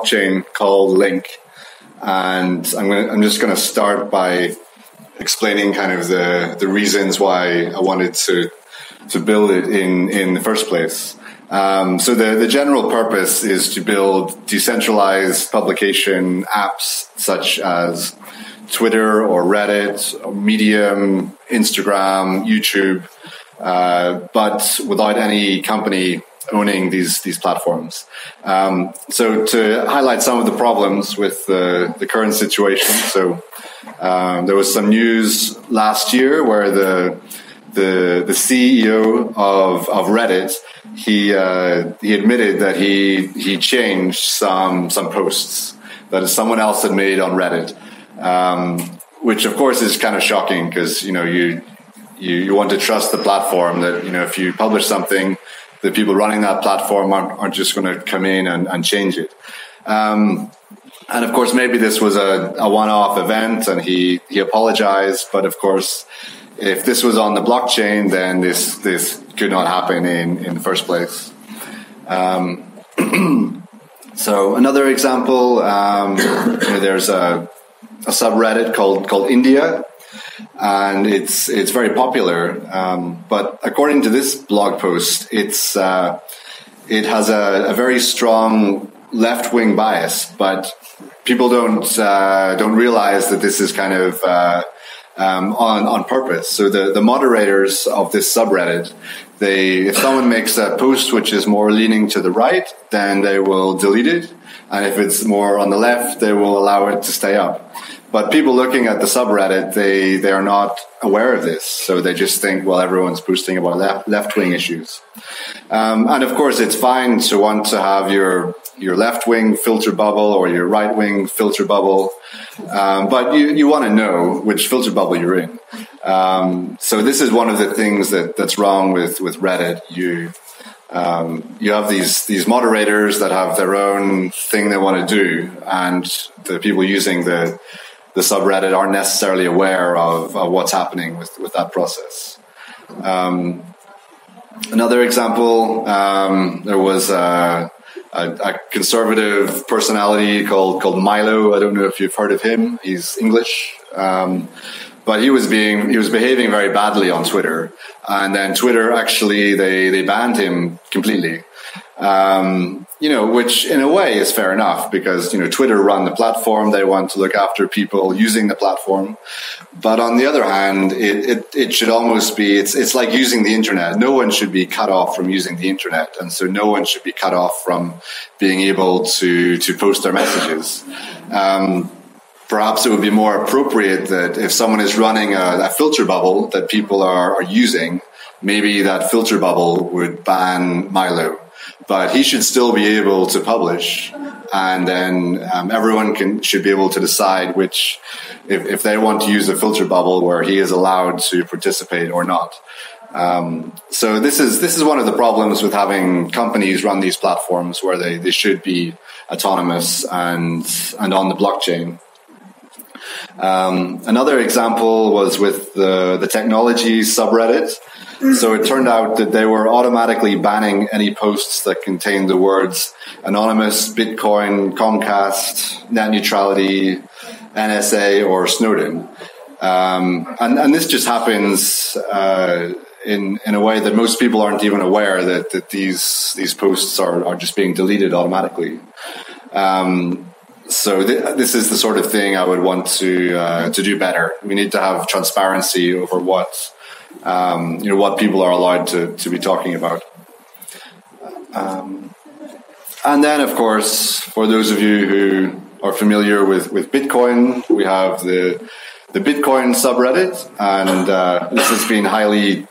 blockchain called Link, and I'm gonna, I'm just going to start by explaining kind of the the reasons why I wanted to to build it in in the first place. Um, so the, the general purpose is to build decentralized publication apps such as Twitter or Reddit, or Medium, Instagram, YouTube, uh, but without any company owning these these platforms. Um, so to highlight some of the problems with the, the current situation, so um, there was some news last year where the the the CEO of of Reddit he uh, he admitted that he he changed some some posts that someone else had made on Reddit, um, which of course is kind of shocking because you know you, you you want to trust the platform that you know if you publish something the people running that platform aren't, aren't just going to come in and, and change it. Um, and of course, maybe this was a, a one-off event, and he he apologized. But of course, if this was on the blockchain, then this this could not happen in in the first place. Um, so another example, um, there's a, a subreddit called called India, and it's it's very popular. Um, but according to this blog post, it's uh, it has a, a very strong left wing bias, but people don't uh, don't realize that this is kind of uh, um, on on purpose. So the the moderators of this subreddit, they if someone makes a post which is more leaning to the right, then they will delete it, and if it's more on the left, they will allow it to stay up. But people looking at the subreddit, they, they are not aware of this. So they just think, well, everyone's posting about left, left wing issues. Um, and of course, it's fine to want to have your, your left wing filter bubble or your right wing filter bubble. Um, but you, you want to know which filter bubble you're in. Um, so this is one of the things that, that's wrong with, with Reddit. You, um, you have these these moderators that have their own thing they want to do, and the people using the the subreddit aren't necessarily aware of, of what's happening with, with that process. Um, another example, um, there was a, a, a, conservative personality called called Milo. I don't know if you've heard of him. He's English, um, but he was being he was behaving very badly on Twitter, and then Twitter actually they they banned him completely. Um, you know, which in a way is fair enough because, you know, Twitter run the platform. They want to look after people using the platform. But on the other hand, it, it, it, should almost be, it's, it's like using the internet. No one should be cut off from using the internet. And so no one should be cut off from being able to, to post their messages. Um, perhaps it would be more appropriate that if someone is running a, a filter bubble that people are, are using, maybe that filter bubble would ban Milo but he should still be able to publish and then um, everyone can should be able to decide which if, if they want to use a filter bubble where he is allowed to participate or not. Um, so this is this is one of the problems with having companies run these platforms where they, they should be autonomous and and on the blockchain um, another example was with the, the technology subreddit so it turned out that they were automatically banning any posts that contained the words anonymous, Bitcoin, Comcast, net neutrality, NSA, or Snowden. Um, and, and, this just happens uh, in in a way that most people aren't even aware that, that these these posts are, are just being deleted automatically. Um, so th- this is the sort of thing I would want to uh, to do better. We need to have transparency over what um, you know what people are allowed to, to be talking about. Um, and then, of course, for those of you who are familiar with, with Bitcoin, we have the the Bitcoin subreddit, and uh, this has been highly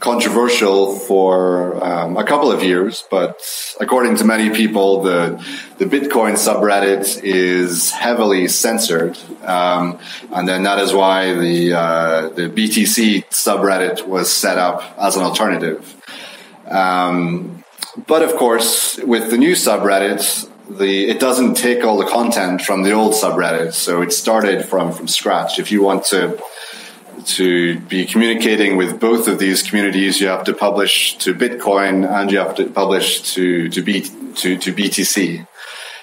controversial for um, a couple of years, but according to many people, the the Bitcoin subreddit is heavily censored, um, and then that is why the uh, the BTC subreddit was set up as an alternative. Um, but of course, with the new subreddit, the it doesn't take all the content from the old subreddit, so it started from from scratch. If you want to to be communicating with both of these communities, you have to publish to Bitcoin and you have to publish to to B, to, to BTC.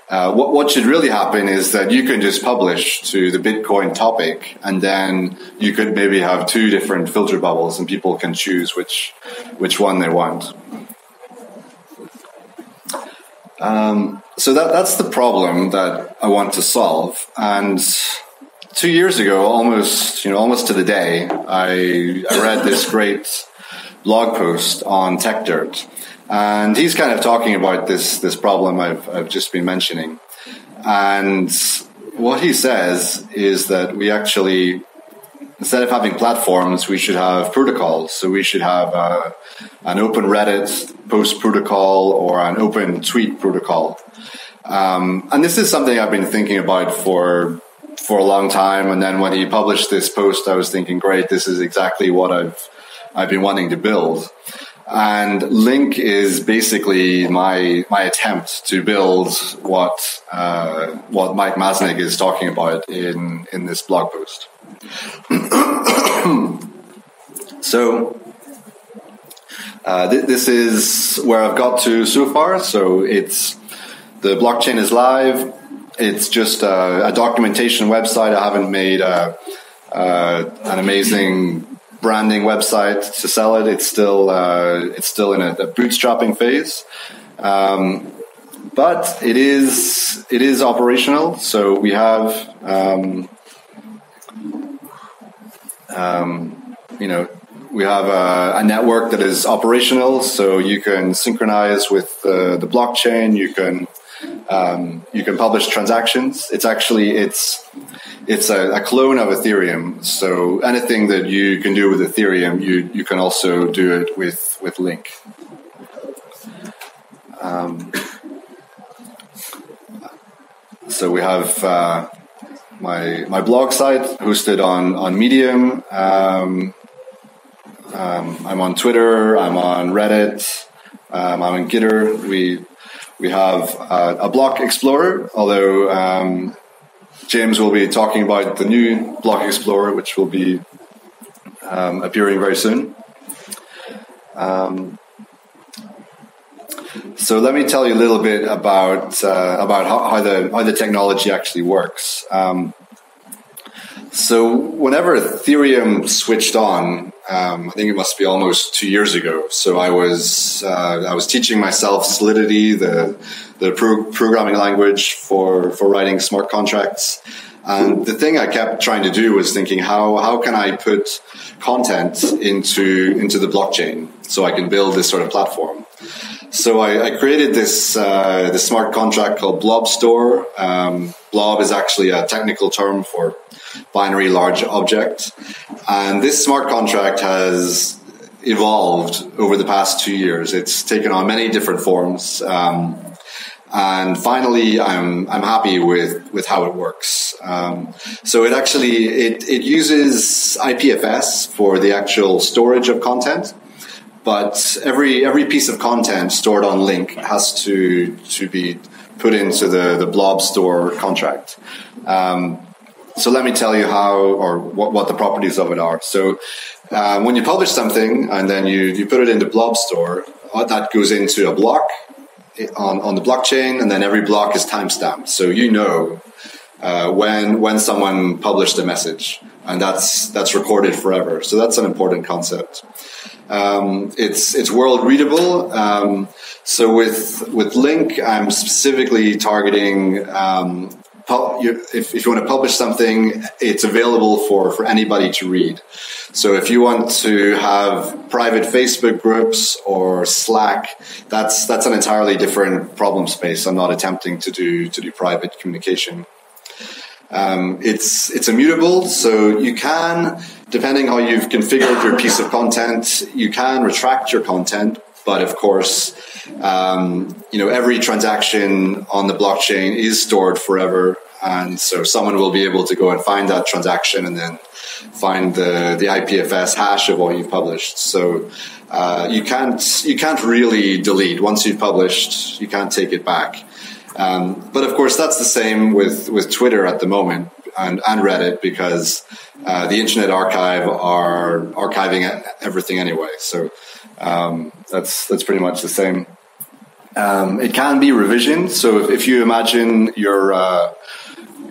Uh, what, what should really happen is that you can just publish to the Bitcoin topic, and then you could maybe have two different filter bubbles, and people can choose which which one they want. Um, so that that's the problem that I want to solve. And two years ago, almost you know almost to the day, I I read this great blog post on TechDirt and he's kind of talking about this, this problem I've, I've just been mentioning. And what he says is that we actually, instead of having platforms, we should have protocols. So we should have uh, an open Reddit post protocol or an open tweet protocol. Um, and this is something I've been thinking about for for a long time. And then when he published this post, I was thinking, great, this is exactly what I've I've been wanting to build. And Link is basically my my attempt to build what uh, what Mike Masnick is talking about in in this blog post. so uh, th- this is where I've got to so far. So it's the blockchain is live. It's just a, a documentation website. I haven't made a, uh, an amazing branding website to sell it. It's still uh, it's still in a, a bootstrapping phase, um, but it is it is operational. So we have um, um, you know we have a, a, network that is operational, so you can synchronize with uh, the blockchain. You can um, you can publish transactions. It's actually it's it's a, a, clone of Ethereum. So anything that you can do with Ethereum, you you can also do it with with Link. Um, so we have uh, my my blog site hosted on on Medium. Um, um, I'm on Twitter. I'm on Reddit. Um, I'm on Gitter. We we have uh, a block explorer, although um, James will be talking about the new block explorer, which will be um, appearing very soon. Um, so let me tell you a little bit about uh, about how, how, the how the technology actually works. Um, so whenever Ethereum switched on, um, I think it must be almost two years ago. So I was uh, I was teaching myself Solidity, the the pro- programming language for for writing smart contracts. And the thing I kept trying to do was thinking how how can I put content into into the blockchain so I can build this sort of platform. So I, I created this uh, smart contract called Blob Store. Um, Blob is actually a technical term for binary large object, and this smart contract has evolved over the past two years. It's taken on many different forms. Um, and finally, I'm I'm happy with with how it works. Um, so it actually it it uses IPFS for the actual storage of content but every every piece of content stored on Link has to to be put into the the Blob Store contract. Um, so let me tell you how or what, what the properties of it are. So uh, when you publish something and then you you put it into Blob Store, uh, that goes into a block on on the blockchain, and then every block is timestamped, so you know uh, when when someone published a message, and that's that's recorded forever. So that's an important concept. Um, it's it's world readable. Um, so with with Link, I'm specifically targeting. Um, if, if you want to publish something, it's available for, for anybody to read. So if you want to have private Facebook groups or Slack, that's that's an entirely different problem space. I'm not attempting to do to do private communication. Um, it's it's immutable, so you can, depending how you've configured your piece of content, you can retract your content. But of course, um, you know every transaction on the blockchain is stored forever, and so someone will be able to go and find that transaction and then find the the IPFS hash of what you've published. So uh, you can't you can't really delete once you've published. You can't take it back. Um, but of course, that's the same with, with Twitter at the moment and, and Reddit because uh, the Internet Archive are archiving everything anyway. So um, that's that's pretty much the same. Um, it can be revision. So if, if you imagine you're uh,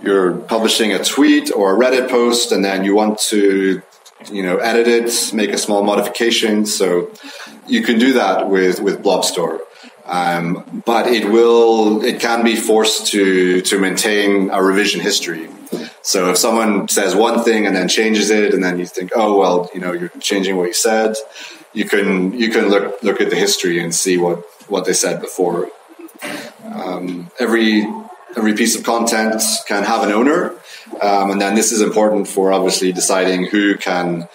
you're publishing a tweet or a Reddit post, and then you want to you know edit it, make a small modification. So you can do that with with Blobstore. Um, but it will it can be forced to to maintain a revision history. So if someone says one thing and then changes it, and then you think, oh well, you know, you're changing what you said, you can you can look look at the history and see what what they said before. Um, every every piece of content can have an owner, um, and then this is important for obviously deciding who can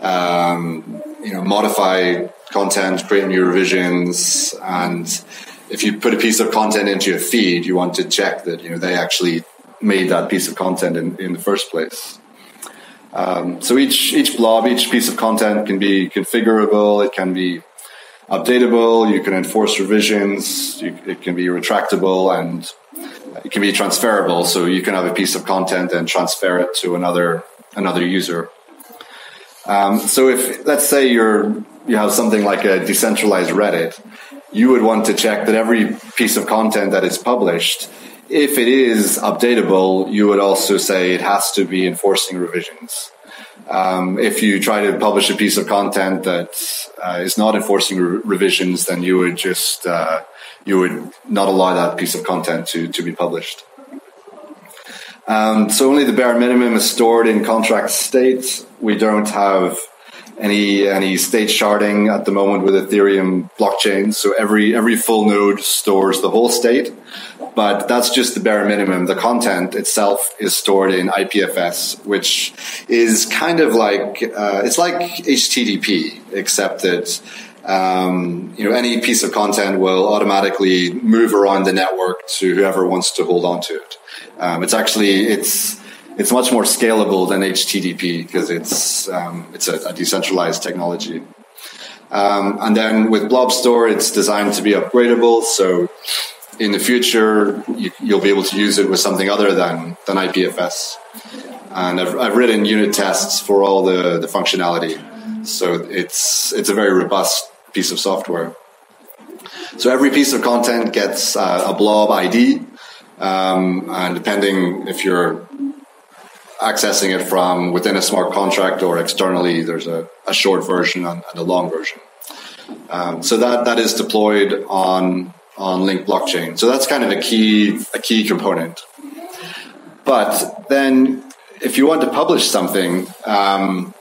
um, you know modify content, create new revisions, and if you put a piece of content into your feed, you want to check that you know they actually made that piece of content in, in the first place. Um, so each each blob, each piece of content can be configurable. It can be updatable. You can enforce revisions. You, it can be retractable and it can be transferable. So you can have a piece of content and transfer it to another another user. Um, so if let's say you're you have something like a decentralized Reddit, you would want to check that every piece of content that is published if it is updatable, you would also say it has to be enforcing revisions. Um, if you try to publish a piece of content that uh, is not enforcing re- revisions, then you would just uh, you would not allow that piece of content to to be published. Um, so only the bare minimum is stored in contract state. We don't have any any state sharding at the moment with Ethereum blockchain. So every every full node stores the whole state, but that's just the bare minimum. The content itself is stored in IPFS, which is kind of like uh, it's like HTTP, except that. Um, you know, any piece of content will automatically move around the network to whoever wants to hold on to it. Um, it's actually it's it's much more scalable than HTTP because it's um, it's a, a, decentralized technology. Um, and then with Blobstore, it's designed to be upgradable. So in the future, you, will be able to use it with something other than than IPFS. And I've, I've written unit tests for all the, the functionality. So it's it's a very robust piece of software. So every piece of content gets uh, a blob ID, um, and depending if you're accessing it from within a smart contract or externally. There's a, a short version and, and, a long version. Um, so that that is deployed on on Link blockchain. So that's kind of a key a key component. But then, if you want to publish something, um,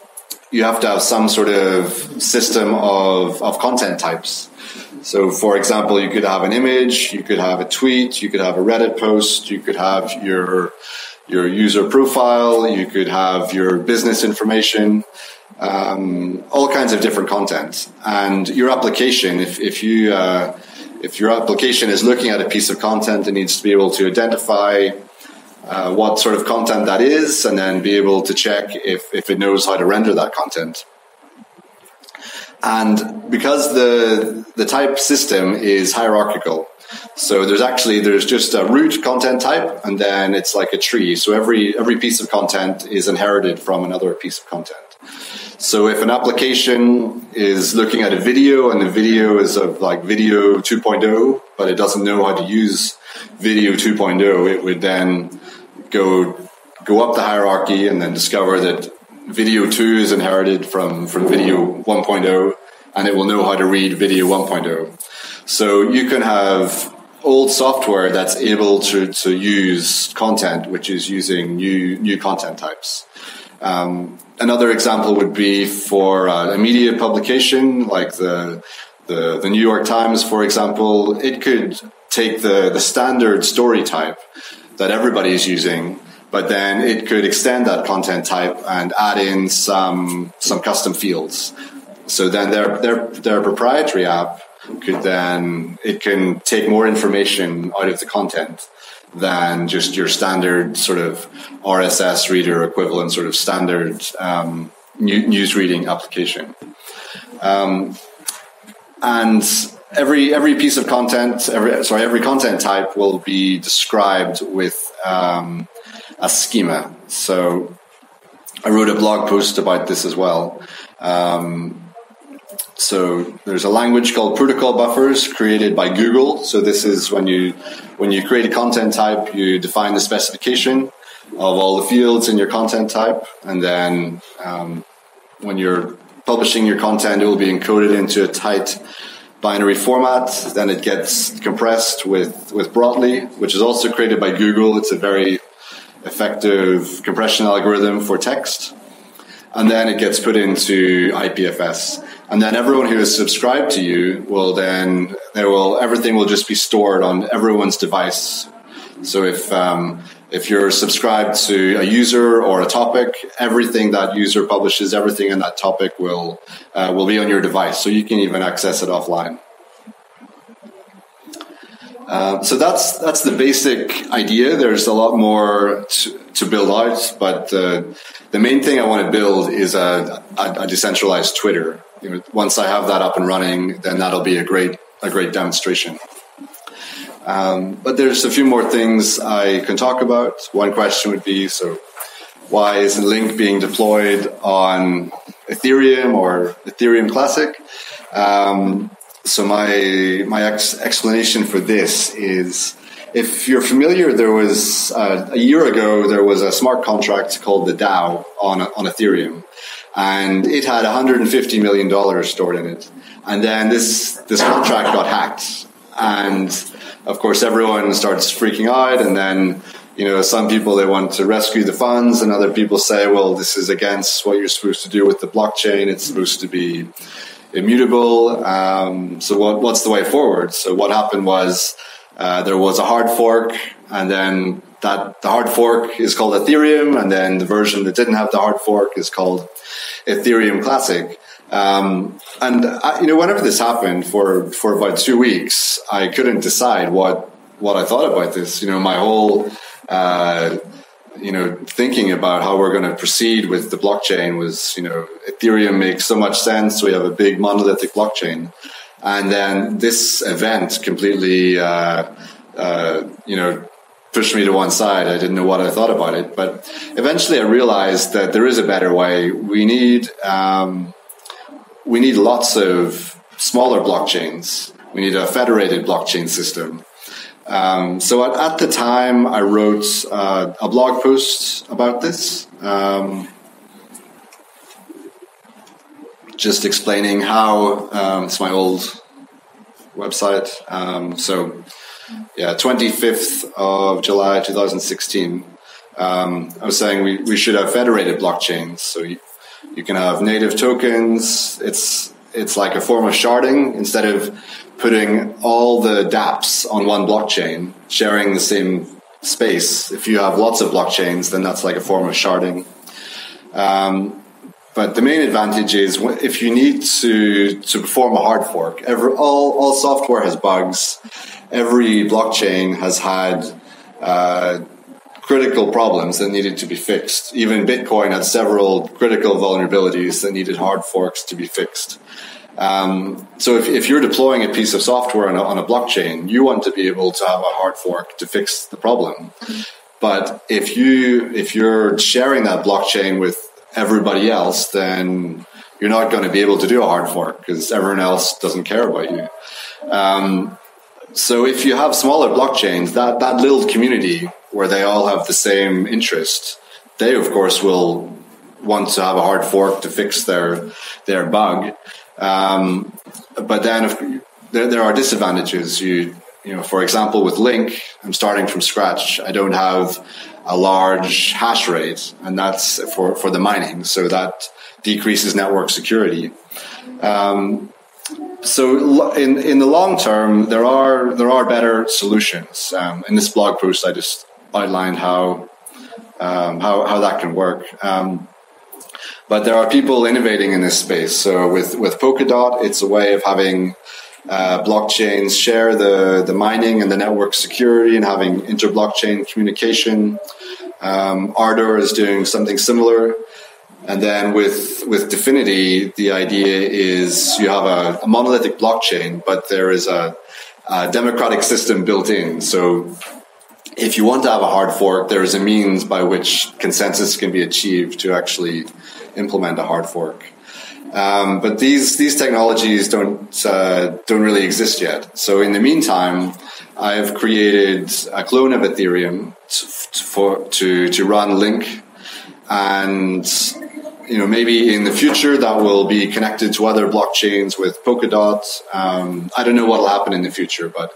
you have to have some sort of system of of content types. So, for example, you could have an image, you could have a tweet, you could have a Reddit post, you could have your your user profile, you could have your business information, um, all kinds of different content. And your application, if, if you uh, if your application is looking at a piece of content, it needs to be able to identify uh, what sort of content that is, and then be able to check if, if it knows how to render that content. And because the the type system is hierarchical, so there's actually there's just a root content type, and then it's like a tree. So every every piece of content is inherited from another piece of content. So if an application is looking at a video and the video is of like video 2.0, but it doesn't know how to use video 2.0, it would then go go up the hierarchy and then discover that video 2 is inherited from from video 1.0 and it will know how to read video 1.0. So you can have old software that's able to, to use content, which is using new, new content types. Um, another example would be for uh, a media publication like the, the, the New York Times, for example. It could take the, the standard story type that everybody is using, but then it could extend that content type and add in some, some custom fields. So then their, their, their proprietary app could then it can take more information out of the content than just your standard sort of RSS reader equivalent sort of standard um, news reading application. Um, and every every piece of content, every sorry, every content type will be described with um, a schema. So I wrote a blog post about this as well. Um, so there's a language called protocol buffers created by Google. So this is when you when you create a content type, you define the specification of all the fields in your content type, and then um, when you're publishing your content, it will be encoded into a tight binary format. Then it gets compressed with with Brotli, which is also created by Google. It's a very effective compression algorithm for text. And then it gets put into IPFS. And then everyone who is subscribed to you will then, there will, everything will just be stored on everyone's device. So if, um, if you're subscribed to a user or a topic, everything that user publishes, everything in that topic will, uh, will be on your device. So you can even access it offline. Uh, so that's that's the basic idea. There's a lot more to, to build out, but uh, the main thing I want to build is a, a, a decentralized Twitter you know, once I have that up and running, then that'll be a great a great demonstration. Um, but there's a few more things I can talk about. One question would be so why isn't Link being deployed on Ethereum or Ethereum Classic? Um, so my my ex- explanation for this is if you're familiar, there was uh, a year ago there was a smart contract called the DAO on on Ethereum, and it had 150 million dollars stored in it. And then this this contract got hacked, and of course everyone starts freaking out. And then you know some people they want to rescue the funds, and other people say, well, this is against what you're supposed to do with the blockchain. It's supposed to be immutable. Um, so what, what's the way forward? So what happened was uh, there was a hard fork, and then that the hard fork is called Ethereum, and then the version that didn't have the hard fork is called Ethereum Classic. Um, and I, you know, whenever this happened for for about two weeks, I couldn't decide what what I thought about this. You know, my whole uh, you know thinking about how we're going to proceed with the blockchain was you know Ethereum makes so much sense. We have a big monolithic blockchain, and then this event completely uh, uh, you know pushed me to one side. I didn't know what I thought about it, but eventually I realized that there is a better way. We need um, we need lots of smaller blockchains. We need a federated blockchain system. Um, so at, at, the time, I wrote uh, a blog post about this, um, just explaining how um, it's my old website. Um, so yeah, 25th of July 2016. Um, I was saying we, we should have federated blockchains. So you, you can have native tokens. It's, it's like a form of sharding instead of putting all the dApps on one blockchain, sharing the same space. If you have lots of blockchains, then that's like a form of sharding. Um, but the main advantage is if you need to, to perform a hard fork, every, all, all software has bugs every blockchain has had uh, critical problems that needed to be fixed. Even Bitcoin had several critical vulnerabilities that needed hard forks to be fixed. Um, so if, if, you're deploying a piece of software on a, on a, blockchain, you want to be able to have a hard fork to fix the problem. But if you if you're sharing that blockchain with everybody else, then you're not going to be able to do a hard fork because everyone else doesn't care about you. Um, so if you have smaller blockchains, that, that little community where they all have the same interest, they of course will want to have a hard fork to fix their their bug. Um, but then if, there, there are disadvantages. You you know, for example, with Link, I'm starting from scratch. I don't have a large hash rate, and that's for, for the mining. So that decreases network security. Um, so in in the long term, there are there are better solutions. Um, in this blog post, I just outlined how um, how how that can work. Um, but there are people innovating in this space. So with with Polkadot, it's a way of having uh, blockchains share the the mining and the network security and having inter blockchain communication. Um, Ardor is doing something similar. And then with with Dfinity, the idea is you have a, a monolithic blockchain, but there is a, a, democratic system built in. So if you want to have a hard fork, there is a means by which consensus can be achieved to actually implement a hard fork. Um, but these these technologies don't uh, don't really exist yet. So in the meantime, I've created a clone of Ethereum to, for to to run Link, and you know maybe in the future that will be connected to other blockchains with Polkadot. Um, I don't know what will happen in the future, but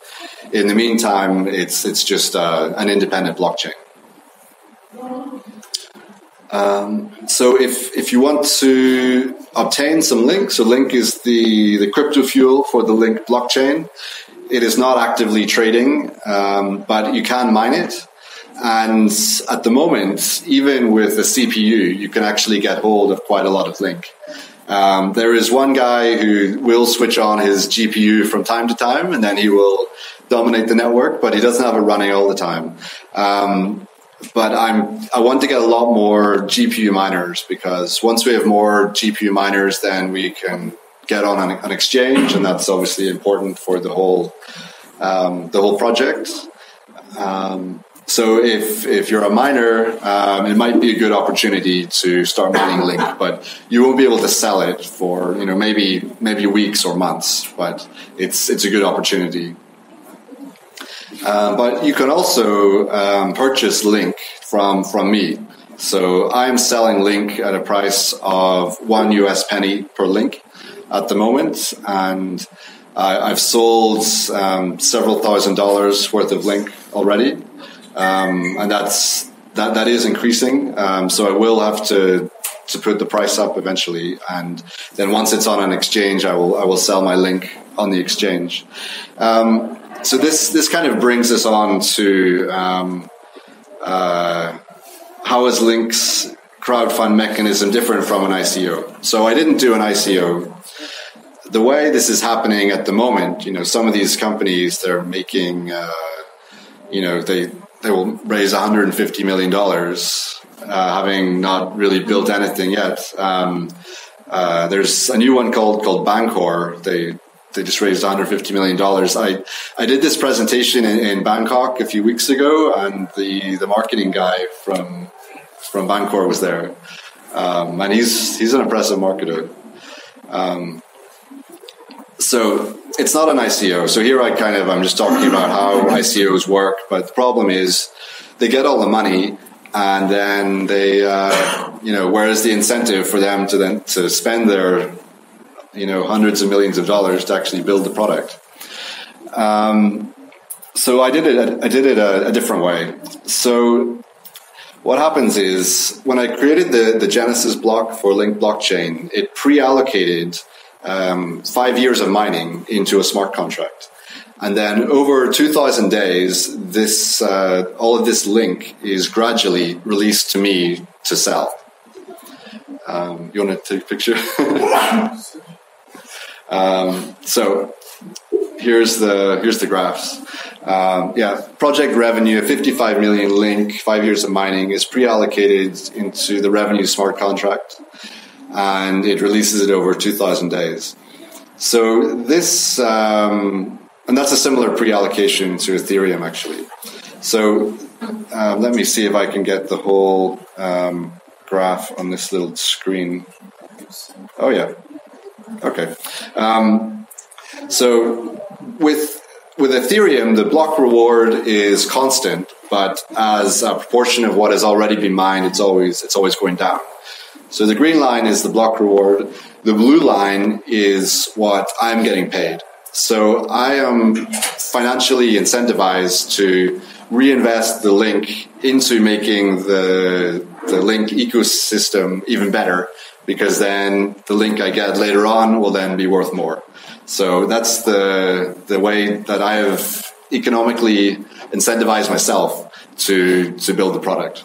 in the meantime, it's it's just uh, an independent blockchain. Um, so if if you want to obtain some Link, so Link is the the crypto fuel for the Link blockchain. It is not actively trading, um, but you can mine it. And at the moment, even with a CPU, you can actually get hold of quite a lot of Link. Um, there is one guy who will switch on his GPU from time to time, and then he will dominate the network, but he doesn't have it running all the time. Um, but I'm I want to get a lot more GPU miners because once we have more GPU miners, then we can get on an, an exchange, and that's obviously important for the whole um, the whole project. Um, so if if you're a miner, um, it might be a good opportunity to start mining Link, but you won't be able to sell it for you know maybe maybe weeks or months. But it's it's a good opportunity. Uh, but you can also um, purchase Link from from me. So I'm selling Link at a price of one US penny per Link at the moment, and I've sold um, several thousand dollars worth of Link already, um, and that's that that is increasing. Um, so I will have to to put the price up eventually, and then once it's on an exchange, I will I will sell my Link on the exchange. Um, so this this kind of brings us on to um, uh, how is Link's crowdfund mechanism different from an ICO? So I didn't do an ICO. The way this is happening at the moment, you know, some of these companies they're making, uh, you know, they they will raise 150 million dollars, uh, having not really built anything yet. Um, uh, there's a new one called called Bancor. They they just raised 150 million dollars. I I did this presentation in, in, Bangkok a few weeks ago, and the the marketing guy from from Bancor was there, um, and he's he's an impressive marketer. Um, so it's not an ICO. So here I kind of I'm just talking about how ICOs work, but the problem is they get all the money and then they uh, you know where's the incentive for them to then to spend their you know hundreds of millions of dollars to actually build the product. Um, so I did it. I did it a, a, different way. So what happens is when I created the the Genesis block for Link blockchain, it pre-allocated um, five years of mining into a smart contract. And then over 2,000 days, this uh, all of this link is gradually released to me to sell. Um, you want to take a picture? Um, so here's the here's the graphs. Um, yeah, project revenue, 55 million link, five years of mining is pre-allocated into the revenue smart contract, and it releases it over 2,000 days. So this, um, and that's a similar pre-allocation to Ethereum actually. So um, let me see if I can get the whole um, graph on this little screen. Oh yeah, Okay. Um, so with with Ethereum, the block reward is constant, but as a proportion of what has already been mined, it's always it's always going down. So the green line is the block reward. The blue line is what I'm getting paid. So I am financially incentivized to reinvest the link into making the the link ecosystem even better because then the link I get later on will then be worth more. So that's the the way that I have economically incentivized myself to to build the product.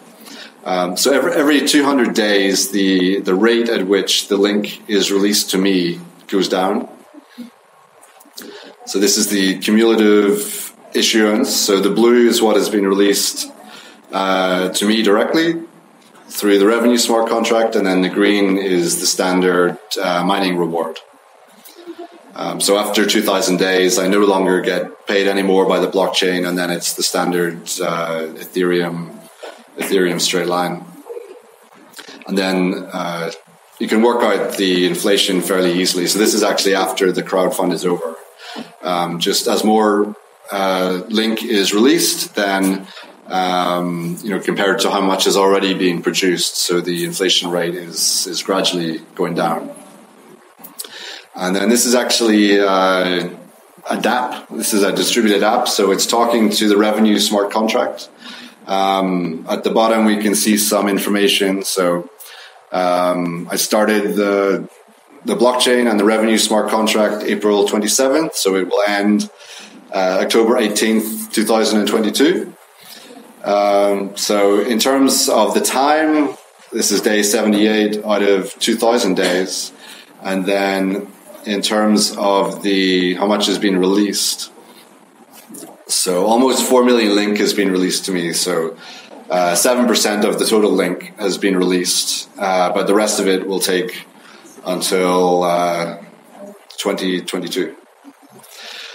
Um, so every, every 200 days, the the rate at which the link is released to me goes down. So this is the cumulative issuance. So the blue is what has been released uh, to me directly through the revenue smart contract, and then the green is the standard uh, mining reward. Um, so after 2,000 days, I no longer get paid anymore by the blockchain, and then it's the standard uh, Ethereum Ethereum straight line. And then uh, you can work out the inflation fairly easily. So this is actually after the crowdfund is over. Um, just as more uh, link is released, then um, you know compared to how much is already being produced, so the inflation rate is is gradually going down. And then this is actually uh, a DApp. This is a distributed app, so it's talking to the revenue smart contract. Um, at the bottom, we can see some information. So um, I started the the blockchain and the revenue smart contract April 27th, so it will end uh, October 18th, 2022. Um, so in terms of the time, this is day 78 out of 2,000 days, and then in terms of the how much has been released. So almost four million link has been released to me. So uh, seven uh, percent of the total link has been released, uh, but the rest of it will take until uh, 2022.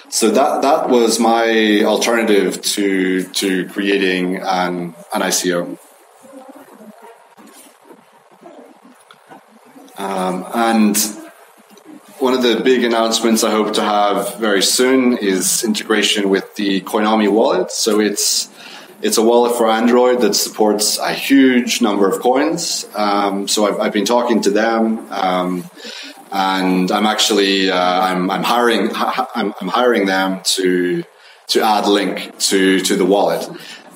So that that was my alternative to to creating an an ICO. Um, and one of the big announcements I hope to have very soon is integration with the Coinomi wallet. So it's it's a wallet for Android that supports a huge number of coins. Um, so I've, I've, been talking to them, um, and I'm actually uh, I'm, I'm, hiring I'm, I'm, hiring them to to add link to to the wallet.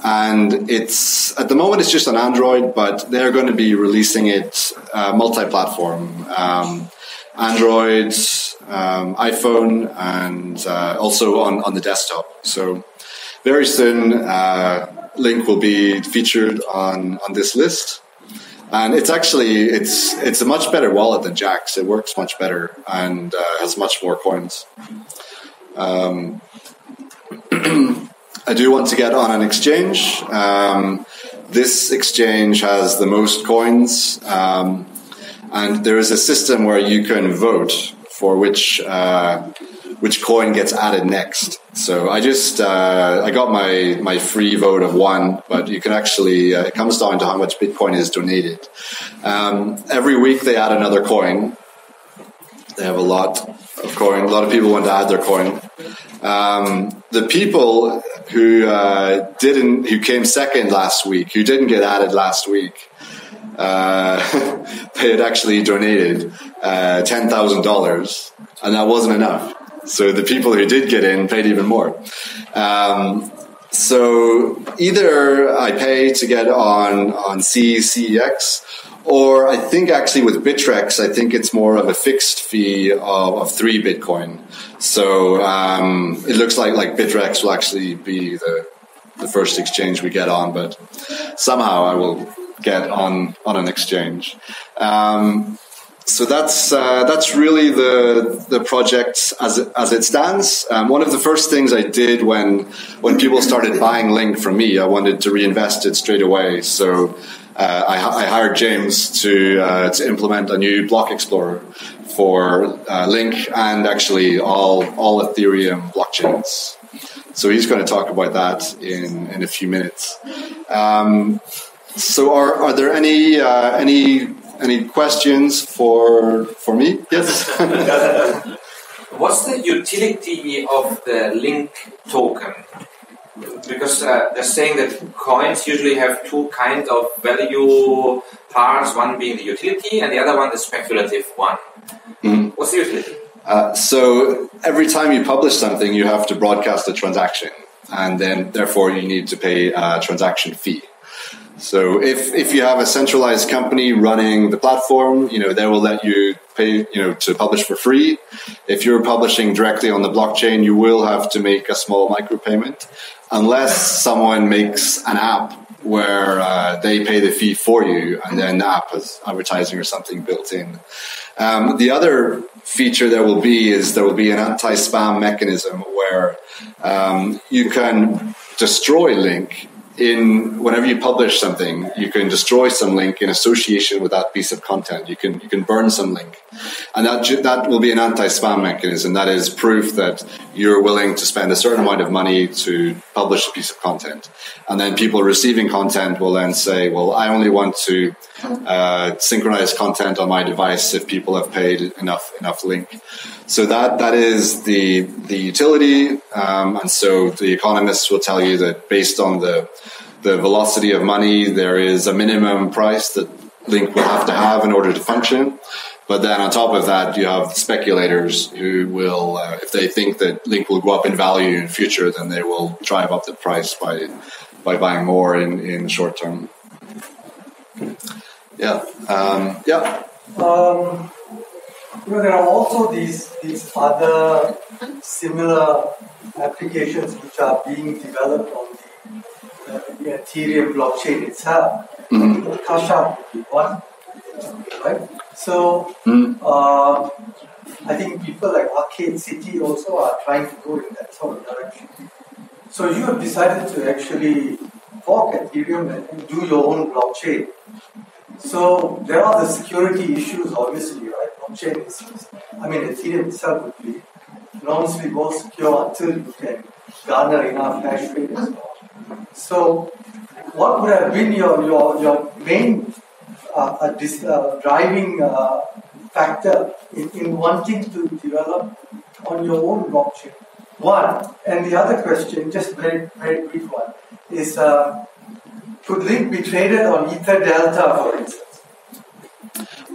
And it's at the moment it's just on Android, but they're going to be releasing it uh, multi-platform. Um, Android, um, iPhone, and uh, also on, on the desktop. So very soon, uh, Link will be featured on, on this list. And it's actually it's it's a much better wallet than Jaxx. It works much better and uh, has much more coins. Um, I do want to get on an exchange. Um, this exchange has the most coins. Um, and there is a system where you can vote for which uh, which coin gets added next. So I just uh, I got my my free vote of one, but you can actually uh, it comes down to how much Bitcoin is donated. Um, every week they add another coin. They have a lot of coin. A lot of people want to add their coin. Um, the people who uh, didn't, who came second last week, who didn't get added last week, uh, they had actually donated uh, ten thousand dollars, and that wasn't enough. So the people who did get in paid even more. Um, so either I pay to get on on CCEX, or I think actually with Bittrex, I think it's more of a fixed fee of, of three Bitcoin. So um, it looks like like Bittrex will actually be the the first exchange we get on, but somehow I will get on on an exchange. Um, so that's uh, that's really the the project as it, as it stands. Um, one of the first things I did when when people started buying Link from me, I wanted to reinvest it straight away. So uh, I, I, hired James to uh, to implement a new block explorer for uh, Link and actually all all Ethereum blockchains. So he's going to talk about that in in a few minutes. Um, so, are, are there any uh, any any questions for for me? Yes. What's the utility of the link token? Because uh, they're saying that coins usually have two kinds of value parts, one being the utility and the other one the speculative one. Mm. What's the utility? Uh, so every time you publish something, you have to broadcast a transaction, and then therefore you need to pay a transaction fee. So if, if you have a centralized company running the platform, you know, they will let you pay, you know, to publish for free. If you're publishing directly on the blockchain, you will have to make a small micropayment unless someone makes an app where uh, they pay the fee for you and then the app has advertising or something built in. Um, the other feature there will be is there will be an anti-spam mechanism where um, you can destroy link in whenever you publish something, you can destroy some link in association with that piece of content. You can you can burn some link. And that, that will be an anti-spam mechanism. That is proof that you're willing to spend a certain amount of money to publish a piece of content. And then people receiving content will then say, well, I only want to uh, synchronize content on my device if people have paid enough, enough link. So that, that is the, the utility. Um, and so the economists will tell you that based on the, the velocity of money, there is a minimum price that Link will have to have in order to function. But then on top of that, you have speculators who will, uh, if they think that Link will go up in value in future, then they will drive up the price by by buying more in in the short term. Yeah, um, yeah. Um, you know, there are also these these other similar applications which are being developed on the, uh, the Ethereum blockchain itself. Mm-hmm. Cash App would be one, right? So mm. uh, I think people like Arcade City also are trying to go in that sort of direction. So you have decided to actually fork Ethereum and do your own blockchain. So there are the security issues, obviously, right? Blockchain is, I mean, Ethereum itself would be enormously more secure until you can garner enough hash rate. So, what would have been your your, your main a dis, uh, driving uh, factor in, in wanting to develop on your own blockchain. One, and the other question, just very, very brief one, is uh, could Link be traded on Ether Delta, for instance?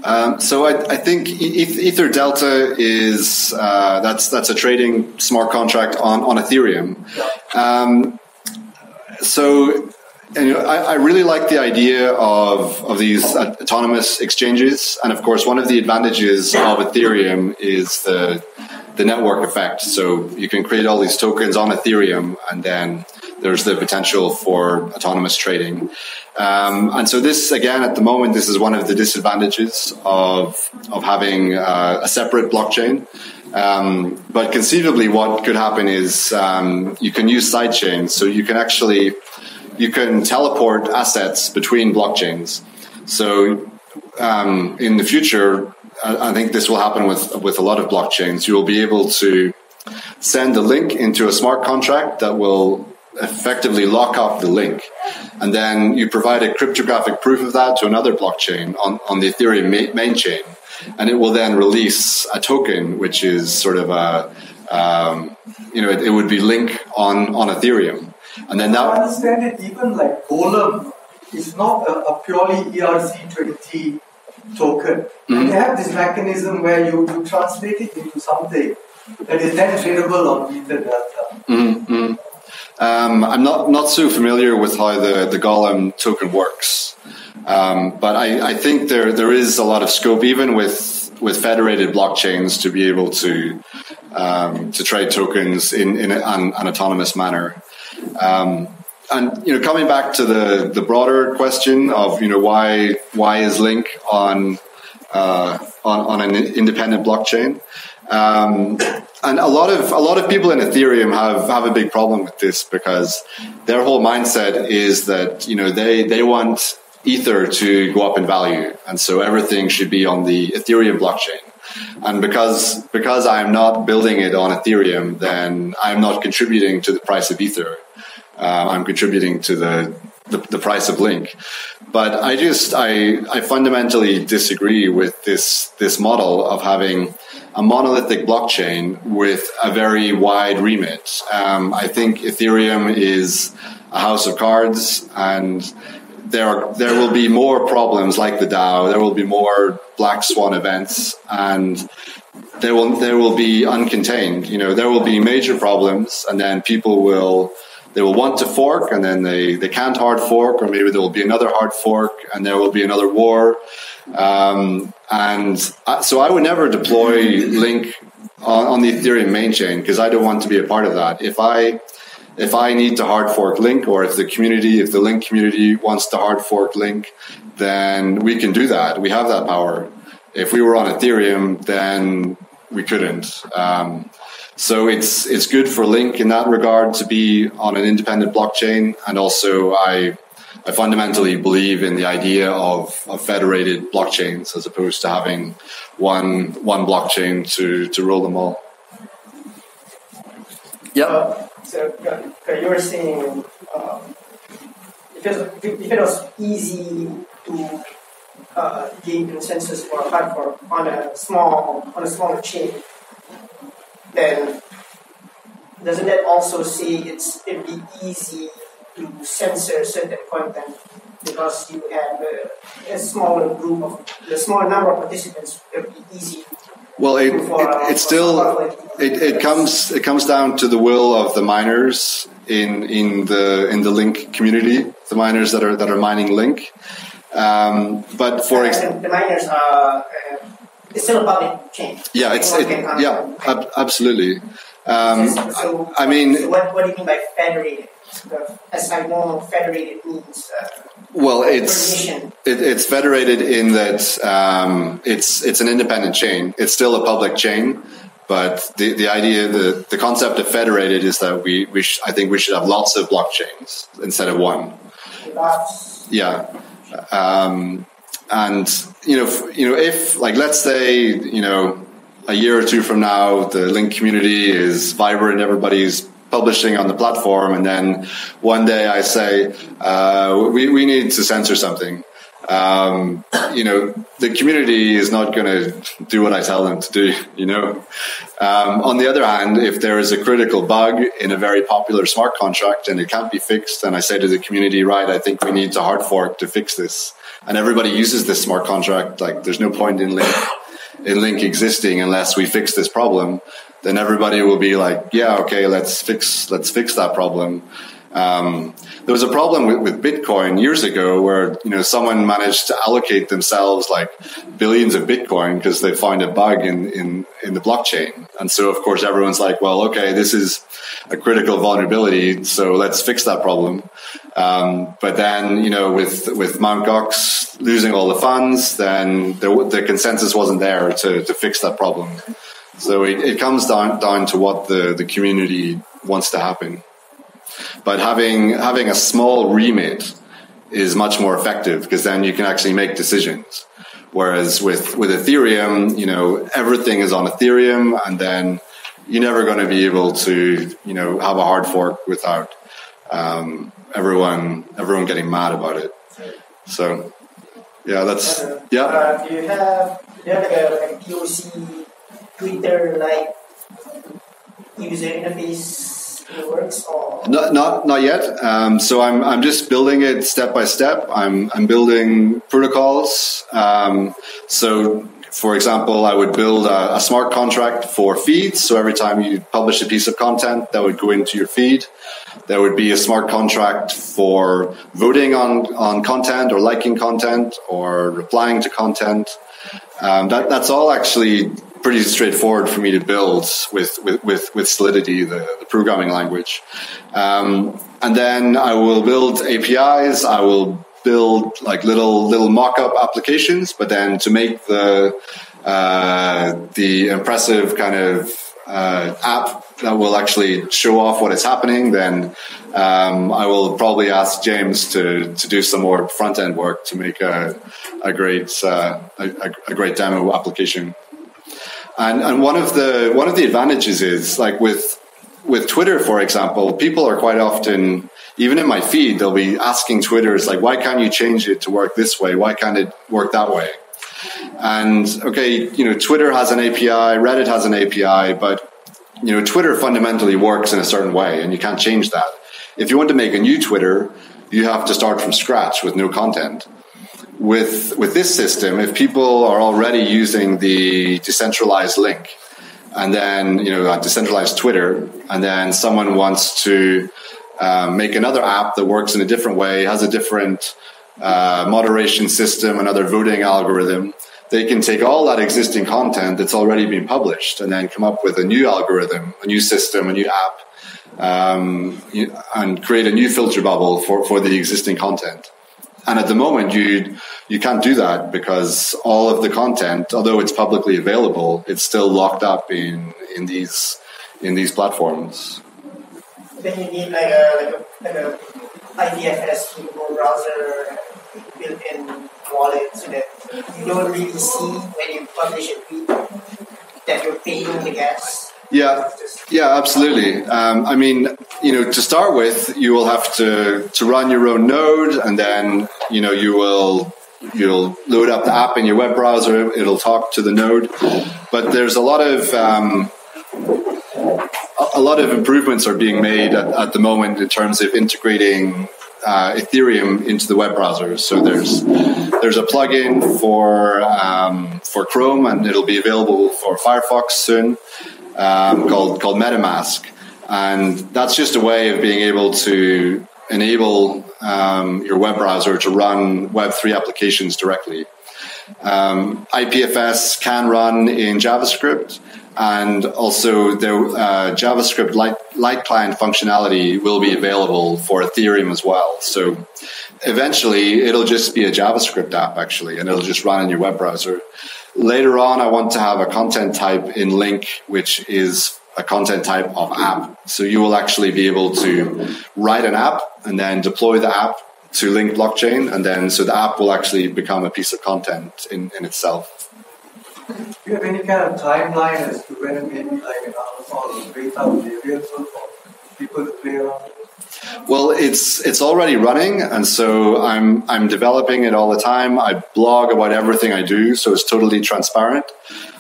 Um, so I, I, think Ether Delta is uh, that's that's a trading smart contract on on Ethereum. Um, so and you know, I, I, really like the idea of, of these autonomous exchanges. And of course, one of the advantages of Ethereum is the, the network effect. So you can create all these tokens on Ethereum and then there's the potential for autonomous trading. Um, and so this, again, at the moment, this is one of the disadvantages of, of having uh, a separate blockchain. Um, but conceivably, what could happen is um, you can use sidechains. So you can actually you can teleport assets between blockchains. So um, in the future, I think this will happen with with a lot of blockchains. You will be able to send a link into a smart contract that will effectively lock up the link, and then you provide a cryptographic proof of that to another blockchain on, on the Ethereum main chain, and it will then release a token, which is sort of a um, you know it, it would be link on on Ethereum. And then now, I understand it. Even like Golem is not a, a purely ERC20 token. Mm-hmm. They have this mechanism where you, you translate it into something that is then tradable on Ether Delta. Mm-hmm. Um, I'm not not so familiar with how the, the Golem token works, um, but I, I think there there is a lot of scope even with with federated blockchains to be able to um, to trade tokens in, in an, an autonomous manner. Um, and you know, coming back to the the broader question of you know why why is Link on uh, on, on an independent blockchain? Um, and a lot of a lot of people in Ethereum have have a big problem with this because their whole mindset is that you know they they want Ether to go up in value, and so everything should be on the Ethereum blockchain. And because because I'm not building it on Ethereum, then I'm not contributing to the price of Ether uh, I'm contributing to the, the, the price of Link. But I just I I fundamentally disagree with this this model of having a monolithic blockchain with a very wide remit. Um, I think Ethereum is a house of cards, and there are, there will be more problems like the DAO. There will be more black swan events, and there will there will be uncontained. You know, there will be major problems, and then people will they will want to fork and then they, they can't hard fork, or maybe there will be another hard fork and there will be another war. Um, and so I would never deploy Link on, on the Ethereum main chain because I don't want to be a part of that. If I if I need to hard fork Link, or if the community, if the Link community wants to hard fork Link, then we can do that. We have that power. If we were on Ethereum, then we couldn't. Um, so it's it's good for Link in that regard to be on an independent blockchain, and also I I fundamentally believe in the idea of, of federated blockchains as opposed to having one one blockchain to, to rule them all. Yeah. Uh, so uh, you were saying um, if, it was, if it was easy to uh, gain consensus for a platform on a small on a smaller chain, then doesn't that also say it's it'd be easy to censor certain content because you have a, a smaller group of the smaller number of participants it'd be easy well, it, it, it still it, it comes it comes down to the will of the miners in in the in the link community, the miners that are that are mining link. Um, but for example, the miners are uh, it's still a public chain. Yeah, it's it, yeah, ab- absolutely. Um, so, I mean, so what, what do you mean by federated? As I know, federated means. Uh, well, it's it, it's federated in that um, it's it's an independent chain. It's still a public chain, but the, the idea, the, the concept of federated is that we, we sh- I think we should have lots of blockchains instead of one. Yeah. Um, and, you know, you know, if like, let's say, you know, a year or two from now, the link community is vibrant, everybody's publishing on the platform, and then one day I say, uh, we, we need to censor something. Um, you know, the community is not going to do what I tell them to do, you know. Um, on the other hand, if there is a critical bug in a very popular smart contract and it can't be fixed, and I say to the community, right, I think we need to hard fork to fix this, and everybody uses this smart contract, like there's no point in Link, in Link existing unless we fix this problem, then everybody will be like, yeah, okay, let's fix, let's fix that problem. Um, there was a problem with, with, Bitcoin years ago where you know someone managed to allocate themselves like billions of Bitcoin because they find a bug in, in in the blockchain, and so of course everyone's like, well, okay, this is a critical vulnerability, so let's fix that problem. Um, but then you know with with Mt. Gox losing all the funds, then the, the consensus wasn't there to to fix that problem. So it, it comes down down to what the the community wants to happen. But having having a small remit is much more effective because then you can actually make decisions. Whereas with with Ethereum, you know, everything is on Ethereum, and then you're never going to be able to, you know, have a hard fork without um, everyone everyone getting mad about it. So, yeah, that's yeah. Uh, do you have do you have like a, like POC Twitter like user interface works or not not, not yet. Um, so I'm, I'm just building it step by step. I'm, I'm building protocols. Um, so for example i would build a, a, smart contract for feeds. So every time you publish a piece of content that would go into your feed there would be a smart contract for voting on, on content or liking content or replying to content. Um, that, that's all actually pretty straightforward for me to build with with with, with Solidity, the, the programming language. Um, and then I will build APIs. I will build like little little mock-up applications. But then to make the uh, the impressive kind of uh, app that will actually show off what is happening, then um, I will probably ask James to, to do some more front end work to make a, a great uh, a, a, great demo application. And, and one of the one of the advantages is like with with Twitter, for example, people are quite often even in my feed they'll be asking Twitter, "Is like why can't you change it to work this way? Why can't it work that way?" And okay, you know, Twitter has an API, Reddit has an API, but you know, Twitter fundamentally works in a certain way, and you can't change that. If you want to make a new Twitter, you have to start from scratch with no content with with this system, if people are already using the decentralized link, and then you know decentralized Twitter, and then someone wants to um, make another app that works in a different way, has a different uh, moderation system, another voting algorithm, they can take all that existing content that's already been published and then come up with a new algorithm, a new system, a new app, um, and create a new filter bubble for, for the existing content. And at the moment, you you can't do that because all of the content, although it's publicly available, it's still locked up in in these in these platforms. Then you need like a like a, like a IPFS through browser built-in wallet so that you don't really see when you publish a tweet that you're paying the gas. Yeah, yeah, absolutely. Um, I mean, you know, to start with, you will have to to run your own node, and then you know you will you'll load up the app in your web browser. It'll talk to the node, but there's a lot of um, a lot of improvements are being made at, at the moment in terms of integrating uh, Ethereum into the web browser. So there's there's a plugin for um, for Chrome, and it'll be available for Firefox soon, um, called called MetaMask, and that's just a way of being able to enable um, your web browser to run Web3 applications directly. Um, IPFS can run in JavaScript, and also the uh, JavaScript light, light client functionality will be available for Ethereum as well. So eventually, it'll just be a JavaScript app actually, and it'll just run in your web browser. Later on, I want to have a content type in Link, which is a content type of app. So you will actually be able to write an app and then deploy the app to Link blockchain, and then so the app will actually become a piece of content in, in itself. Do you have any kind of timeline as to when maybe like an alpha beta will be available for people to play around? Well, it's it's already running, and so I'm I'm developing it all the time. I blog about everything I do, so it's totally transparent.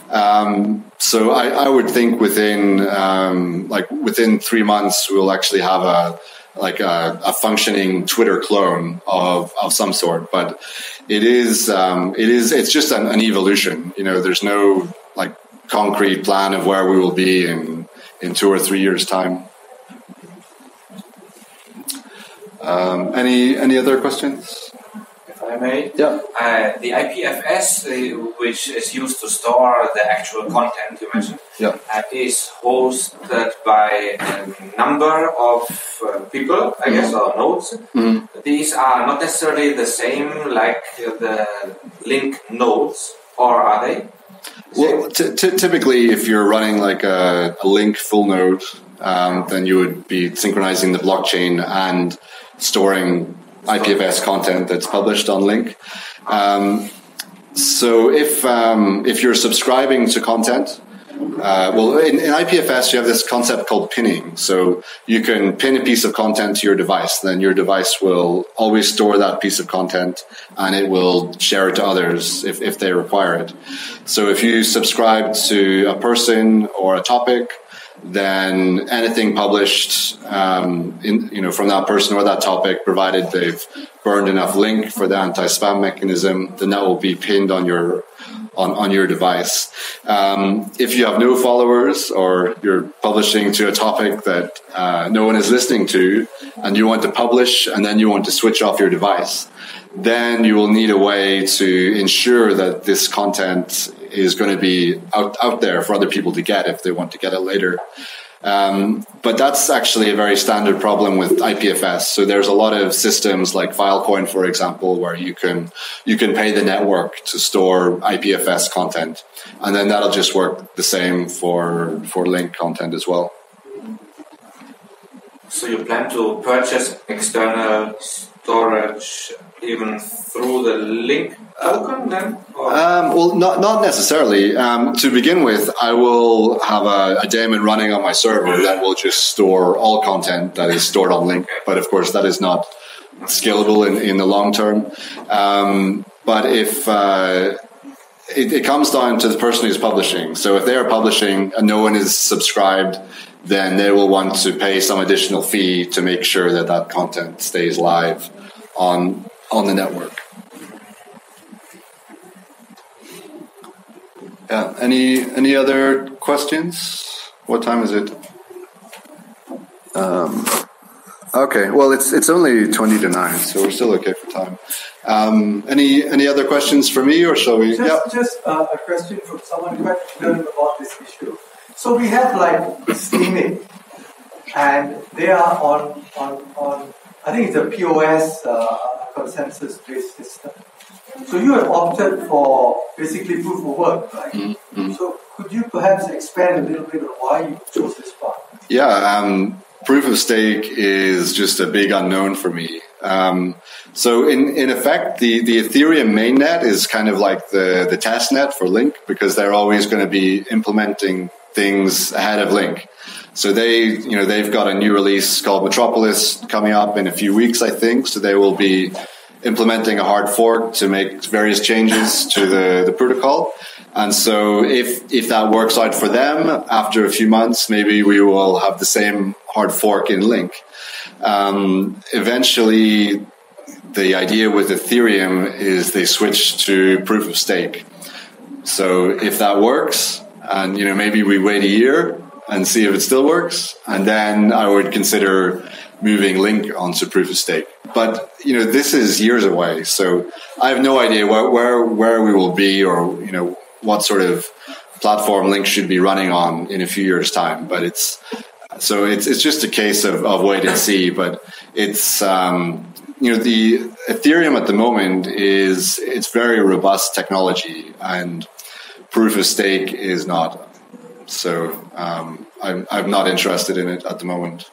Um, so I, I, would think within um, like within three months we'll actually have a like a, a, functioning Twitter clone of, of some sort. But it is um, it is it's just an, an, evolution. You know, there's no like concrete plan of where we will be in in two or three years' time. Um, any any other questions? If I may? Yeah. Uh, the IPFS, uh, which is used to store the actual content you mentioned, yeah. uh, is hosted by a number of uh, people, I guess, or nodes. Mm-hmm. These are not necessarily the same like the link nodes, or are they? Well, typically, if you're running like a, a link full node, um, then you would be synchronizing the blockchain and storing IPFS content that's published on Link. Um, so if um, if you're subscribing to content, uh, well, in, in, IPFS you have this concept called pinning. So you can pin a piece of content to your device, then your device will always store that piece of content, and it will share it to others if if they require it. So if you subscribe to a person or a topic then anything published um, in, you know from that person or that topic, provided they've burned enough link for the anti-spam mechanism, then that will be pinned on your on, on your device. Um, if you have no followers or you're publishing to a topic that uh, no one is listening to, and you want to publish and then you want to switch off your device, then you will need a way to ensure that this content is going to be out, out there for other people to get if they want to get it later. Um, but that's actually a very standard problem with IPFS. So there's a lot of systems like Filecoin, for example, where you can you can pay the network to store IPFS content, and then that'll just work the same for for link content as well. So you plan to purchase external storage even through the link then? Um, well, not not necessarily. Um, to begin with, I will have a, a, daemon running on my server that will just store all content that is stored on Link. But of course, that is not scalable in, in the long term. Um, but if uh, it, it comes down to the person who's publishing. So if they are publishing and no one is subscribed, then they will want to pay some additional fee to make sure that that content stays live on on the network. Yeah. Any any other questions? What time is it? Um, okay. Well, it's it's only twenty to nine, so we're still okay for time. Um, any any other questions for me, or shall we? Just, yeah. just uh, a question from someone quite learning about this issue. So we have like Steemit, and they are on on on. I think it's a POS uh, consensus-based system. So you have opted for basically proof of work, right? Mm-hmm. So could you perhaps expand a little bit on why you chose this path? Yeah, um, proof of stake is just a big unknown for me. Um, so in, in effect, the, the Ethereum mainnet is kind of like the, the test net for Link because they're always going to be implementing things ahead of Link. So they, you know, they've got a new release called Metropolis coming up in a few weeks, I think. So they will be implementing a hard fork to make various changes to the, the protocol. And so if, if that works out for them after a few months, maybe we will have the same hard fork in Link. Um, eventually, the idea with Ethereum is they switch to proof of stake. So if that works, and you know maybe we wait a year and see if it still works, and then I would consider moving Link onto proof of stake. But you know this is years away, so I have no idea where where, where we will be, or you know what sort of platform Link should be running on in a few years' time. But it's so it's it's just a case of, of wait and see. But it's um, you know the Ethereum at the moment is it's very robust technology, and proof of stake is not. So um, I'm I'm not interested in it at the moment.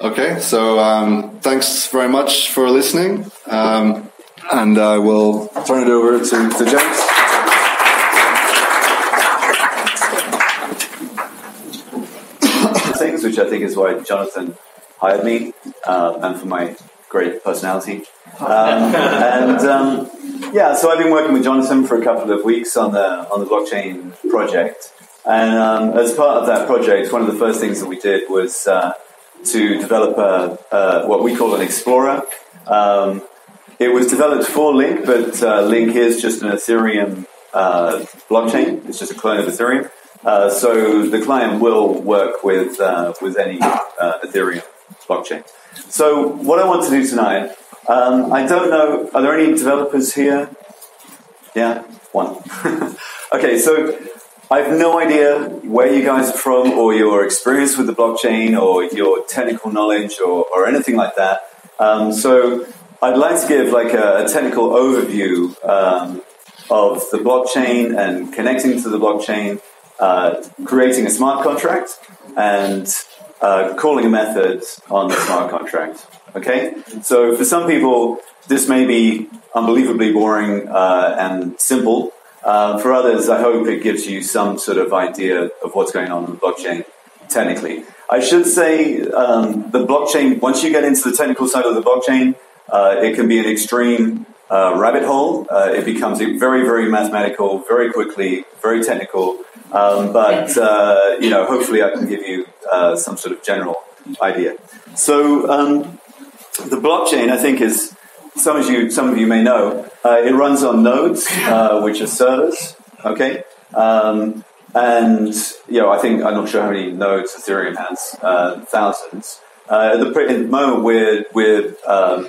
Okay, so um, thanks very much for listening, um, and I will turn it over to, to James. Things which I think is why Jonathan hired me, uh, and for my great personality. Um, and um, yeah, so I've been working with Jonathan for a couple of weeks on the on the blockchain project, and um, as part of that project, one of the first things that we did was uh, to develop a, what we call an explorer. Um, it was developed for Link, but uh, Link is just an Ethereum uh, blockchain. It's just a clone of Ethereum. Uh, so the client will work with uh, with any uh, Ethereum blockchain. So what I want to do tonight, um, I don't know. Are there any developers here? Yeah, one. okay, so I have no idea where you guys are from or your experience with the blockchain or your technical knowledge or, or anything like that. Um, so I'd like to give like a, a technical overview um, of the blockchain and connecting to the blockchain, uh, creating a smart contract, and uh, calling a method on the smart contract. Okay, so for some people, this may be unbelievably boring uh, and simple. Uh, for others, I hope it gives you some sort of idea of what's going on in the blockchain technically. I should say um, the blockchain, once you get into the technical side of the blockchain, uh, it can be an extreme uh, rabbit hole. Uh, it becomes very, very mathematical, very quickly, very technical. Um, but, uh, you know, hopefully I can give you uh, some sort of general idea. So um, the blockchain, I think, is some of you, some of you may know, uh, it runs on nodes, uh, which are servers. Okay, um, and you know, I think I'm not sure how many nodes Ethereum has, uh, thousands. Uh, at the, moment, we're we're um,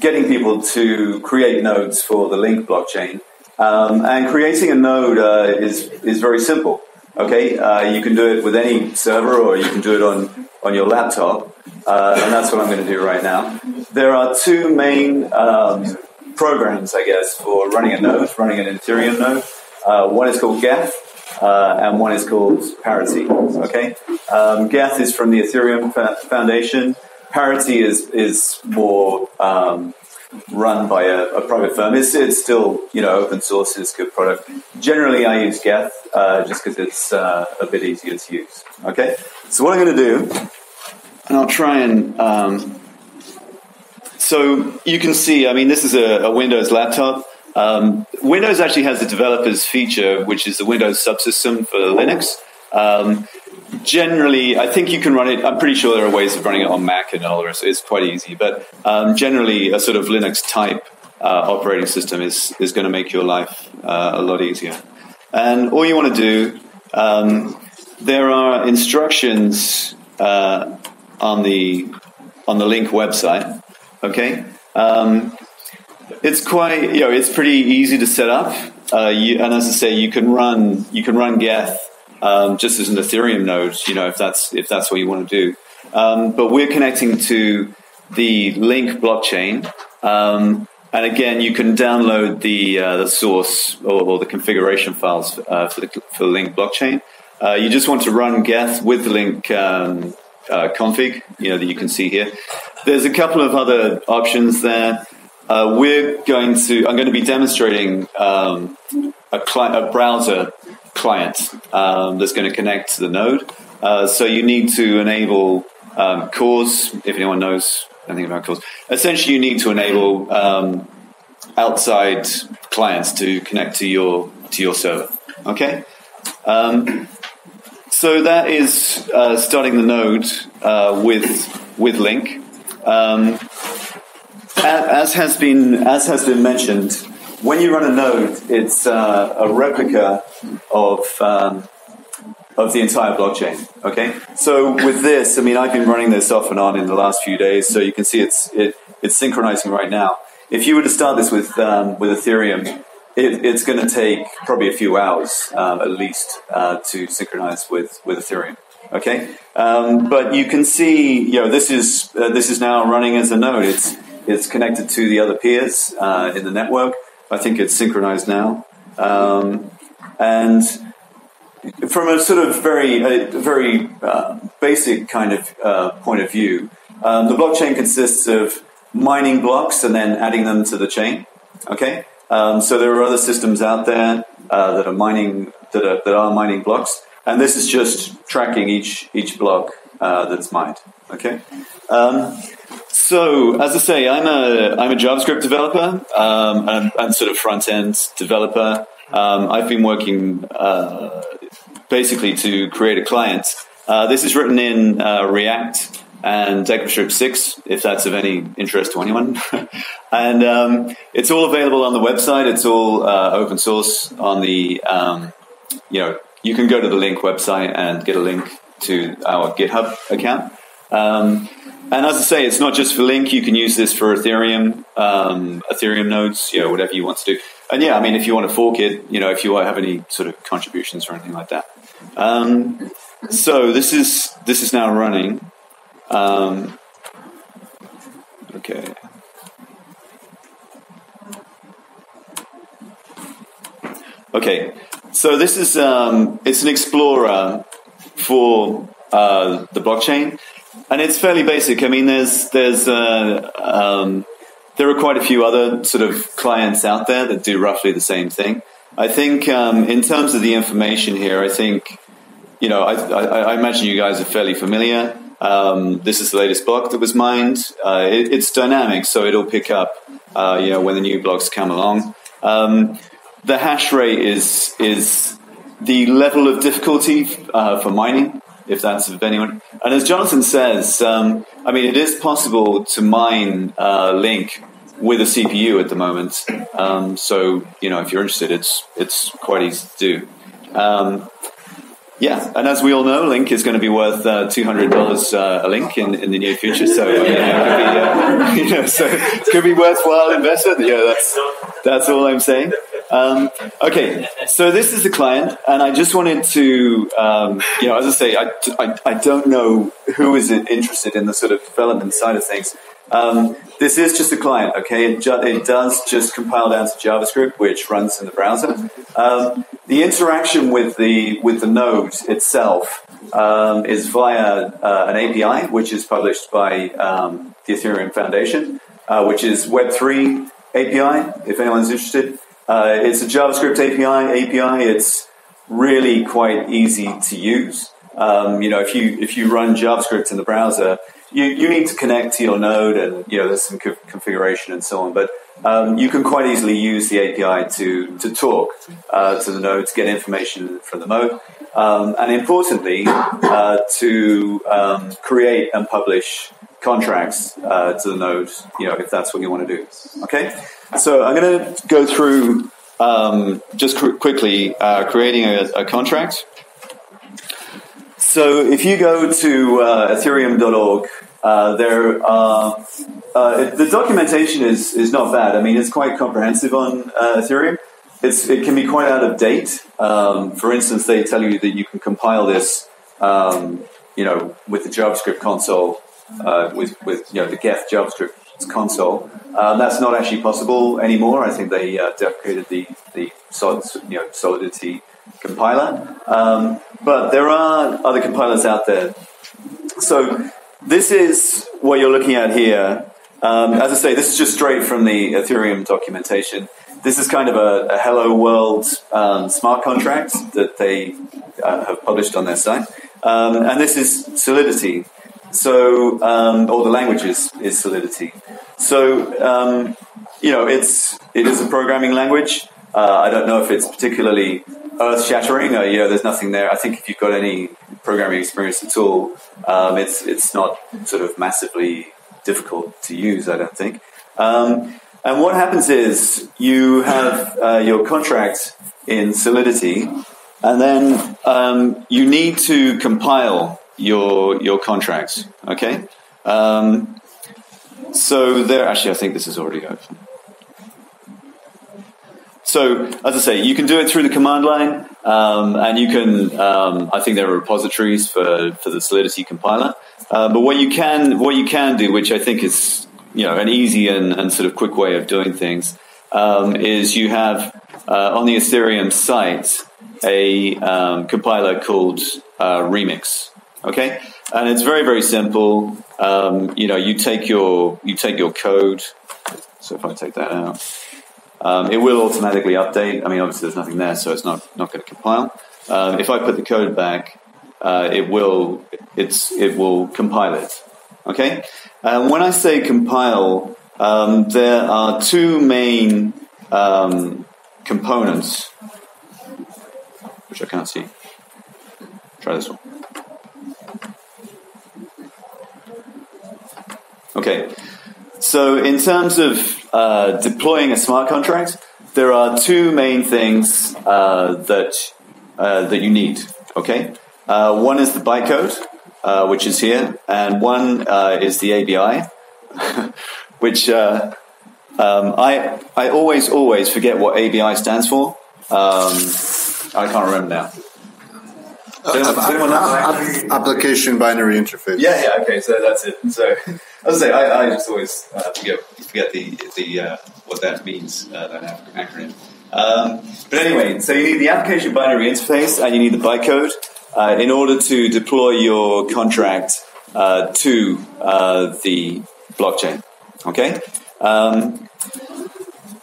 getting people to create nodes for the Link blockchain, um, and creating a node uh, is is very simple. Okay, uh, you can do it with any server, or you can do it on on your laptop, uh, and that's what I'm going to do right now. There are two main um, programs, I guess, for running a node, running an Ethereum node. Uh, one is called Geth, uh, and one is called Parity. Okay, um, Geth is from the Ethereum Foundation. Parity is is more um, run by a, a, private firm. It's, it's still you know open source. It's good product. Generally, I use Geth uh, just because it's uh, a bit easier to use. Okay, so what I'm going to do, and I'll try and. Um, so you can see, I mean, this is a, a Windows laptop. Um, Windows actually has the developers feature, which is the Windows subsystem for Linux. Um, generally, I think you can run it. I'm pretty sure there are ways of running it on Mac and all the rest. It's quite easy, but um, generally, a sort of Linux type uh, operating system is is going to make your life uh, a lot easier. And all you want to do, um, there are instructions uh, on the on the link website. Okay, um, it's quite you know it's pretty easy to set up. Uh, you, and as I say, you can run you can run Geth um, just as an Ethereum node. You know if that's if that's what you want to do. Um, but we're connecting to the Link blockchain. Um, and again, you can download the uh, the source or, or, the configuration files uh, for the for the Link blockchain. Uh, you just want to run Geth with the Link um, uh, config, you know, that you can see here. There's a couple of other options there. Uh, we're going to, I'm going to be demonstrating um, a, cli- a, browser client um, that's going to connect to the node. Uh, so you need to enable um, CORS, if anyone knows anything about CORS. Essentially, you need to enable um, outside clients to connect to your to your server. Okay. Um, so that is uh, starting the node uh, with with Link. Um, as has been as has been mentioned, when you run a node, it's uh, a replica of um, of the entire blockchain. Okay, so with this, I mean, I've been running this off and on in the last few days, so you can see it's it, it's synchronizing right now. If you were to start this with um, with Ethereum, it, it's going to take probably a few hours um, at least uh, to synchronize with with Ethereum. Okay, um, but you can see, you know, this is uh, this is now running as a node. It's it's connected to the other peers uh, in the network. I think it's synchronized now, um, and from a sort of very very uh, basic kind of uh, point of view, um, the blockchain consists of mining blocks and then adding them to the chain. Okay, um, so there are other systems out there uh, that are mining that are, that are mining blocks, and this is just tracking each each block uh, that's mined. Okay. Um, so as I say, I'm a I'm a JavaScript developer um, and, and, sort of front end developer. Um, I've been working uh, basically to create a client. Uh, this is written in uh, React and ECMAScript 6, if that's of any interest to anyone. and um, it's all available on the website. It's all uh, open source on the, um, you know, you can go to the link website and get a link to our GitHub account. Um, and as I say, it's not just for Link. You can use this for Ethereum, um, Ethereum nodes, you know, whatever you want to do. And yeah, I mean, if you want to fork it, you know, if you have any sort of contributions or anything like that. Um, so this is this is now running. Um, okay. Okay, so this is um, it's an explorer for uh, the blockchain, and it's fairly basic. I mean, there's there's uh, um, there are quite a few other sort of clients out there that do roughly the same thing. I think um, in terms of the information here, I think you know I, I, I imagine you guys are fairly familiar. Um, this is the latest block that was mined. Uh, it, it's dynamic, so it'll pick up, uh, you know, when the new blocks come along. Um, the hash rate is is the level of difficulty uh, for mining, if that's of anyone. And as Jonathan says, um, I mean, it is possible to mine uh, Link with a CPU at the moment. Um, so you know, if you're interested, it's it's quite easy to do. Yeah, and as we all know, Link is going to be worth uh, two hundred dollars uh, a link in, in the near future. So it could be, uh, you know, so it could be worthwhile investment. Yeah, that's that's all I'm saying. Um, okay, so this is the client, and I just wanted to, um, you know, as I say, I, I, I, don't know who is interested in the sort of development side of things. Um, this is just a client, okay? It, ju- it, does just compile down to JavaScript, which runs in the browser. Um, the interaction with the with the node itself um, is via uh, an API, which is published by um, the Ethereum Foundation, uh, which is Web3 API. If anyone's interested, uh, it's a JavaScript API. API. It's really quite easy to use. Um, you know, if you if you run JavaScript in the browser, you, you need to connect to your node and, you know, there's some co- configuration and so on. But um, you can quite easily use the API to, to talk uh, to the node, to get information from the node, um, and importantly, uh, to um, create and publish contracts uh, to the node, you know, if that's what you want to do. Okay? So I'm going to go through um, just qu- quickly uh, creating a, a contract. So if you go to uh, ethereum.org, uh, there are, uh, the documentation is, is not bad. I mean, it's quite comprehensive on uh, Ethereum. It's, it can be quite out of date. Um, for instance, they tell you that you can compile this, um, you know, with the JavaScript console, uh, with, with you know the Geth JavaScript console. Um, that's not actually possible anymore. I think they uh, deprecated the the solid, you know, Solidity compiler. Um, but there are other compilers out there So this is what you're looking at here. Um, as I say, this is just straight from the Ethereum documentation. This is kind of a, a Hello World um, smart contract that they uh, have published on their site. Um, and this is Solidity. So, um, or the language is, is Solidity. So, um, you know, it's, it is a programming language. Uh, I don't know if it's particularly earth shattering. Uh, you know, there's nothing there. I think if you've got any programming experience at all, um, it's it's not sort of massively difficult to use. I don't think. Um, and what happens is you have uh, your contract in Solidity, and then um, you need to compile your your contracts. Okay. Um, so there, actually, I think this is already open. So, as I say, you can do it through the command line, um, and you can. Um, I think there are repositories for, for the Solidity compiler. Uh, but what you can what you can do, which I think is you know an easy and, and sort of quick way of doing things, um, is you have uh, on the Ethereum site a um, compiler called uh, Remix. Okay, and it's very very simple. Um, you know, you take your you take your code. So if I take that out. Um, it will automatically update. I mean, obviously there's nothing there, so it's not, not going to compile. Um, if I put the code back, uh, it will it's it will compile it. Okay. And when I say compile, um, there are two main um, components, which I can't see. Try this one. Okay. So in terms of uh, deploying a smart contract, there are two main things uh, that uh, that you need. Okay, uh, one is the bytecode, uh, which is here, and one is the ABI, which um, I I always always forget what ABI stands for. Um, I can't remember now. Application binary interface. Yeah, yeah, okay, so that's it. So, as I say, I, I just always uh, forget forget the the uh, what that means, uh, that acronym. Um, but anyway, so you need the application binary interface and you need the bytecode uh, in order to deploy your contract uh, to uh, the blockchain. Okay. Um,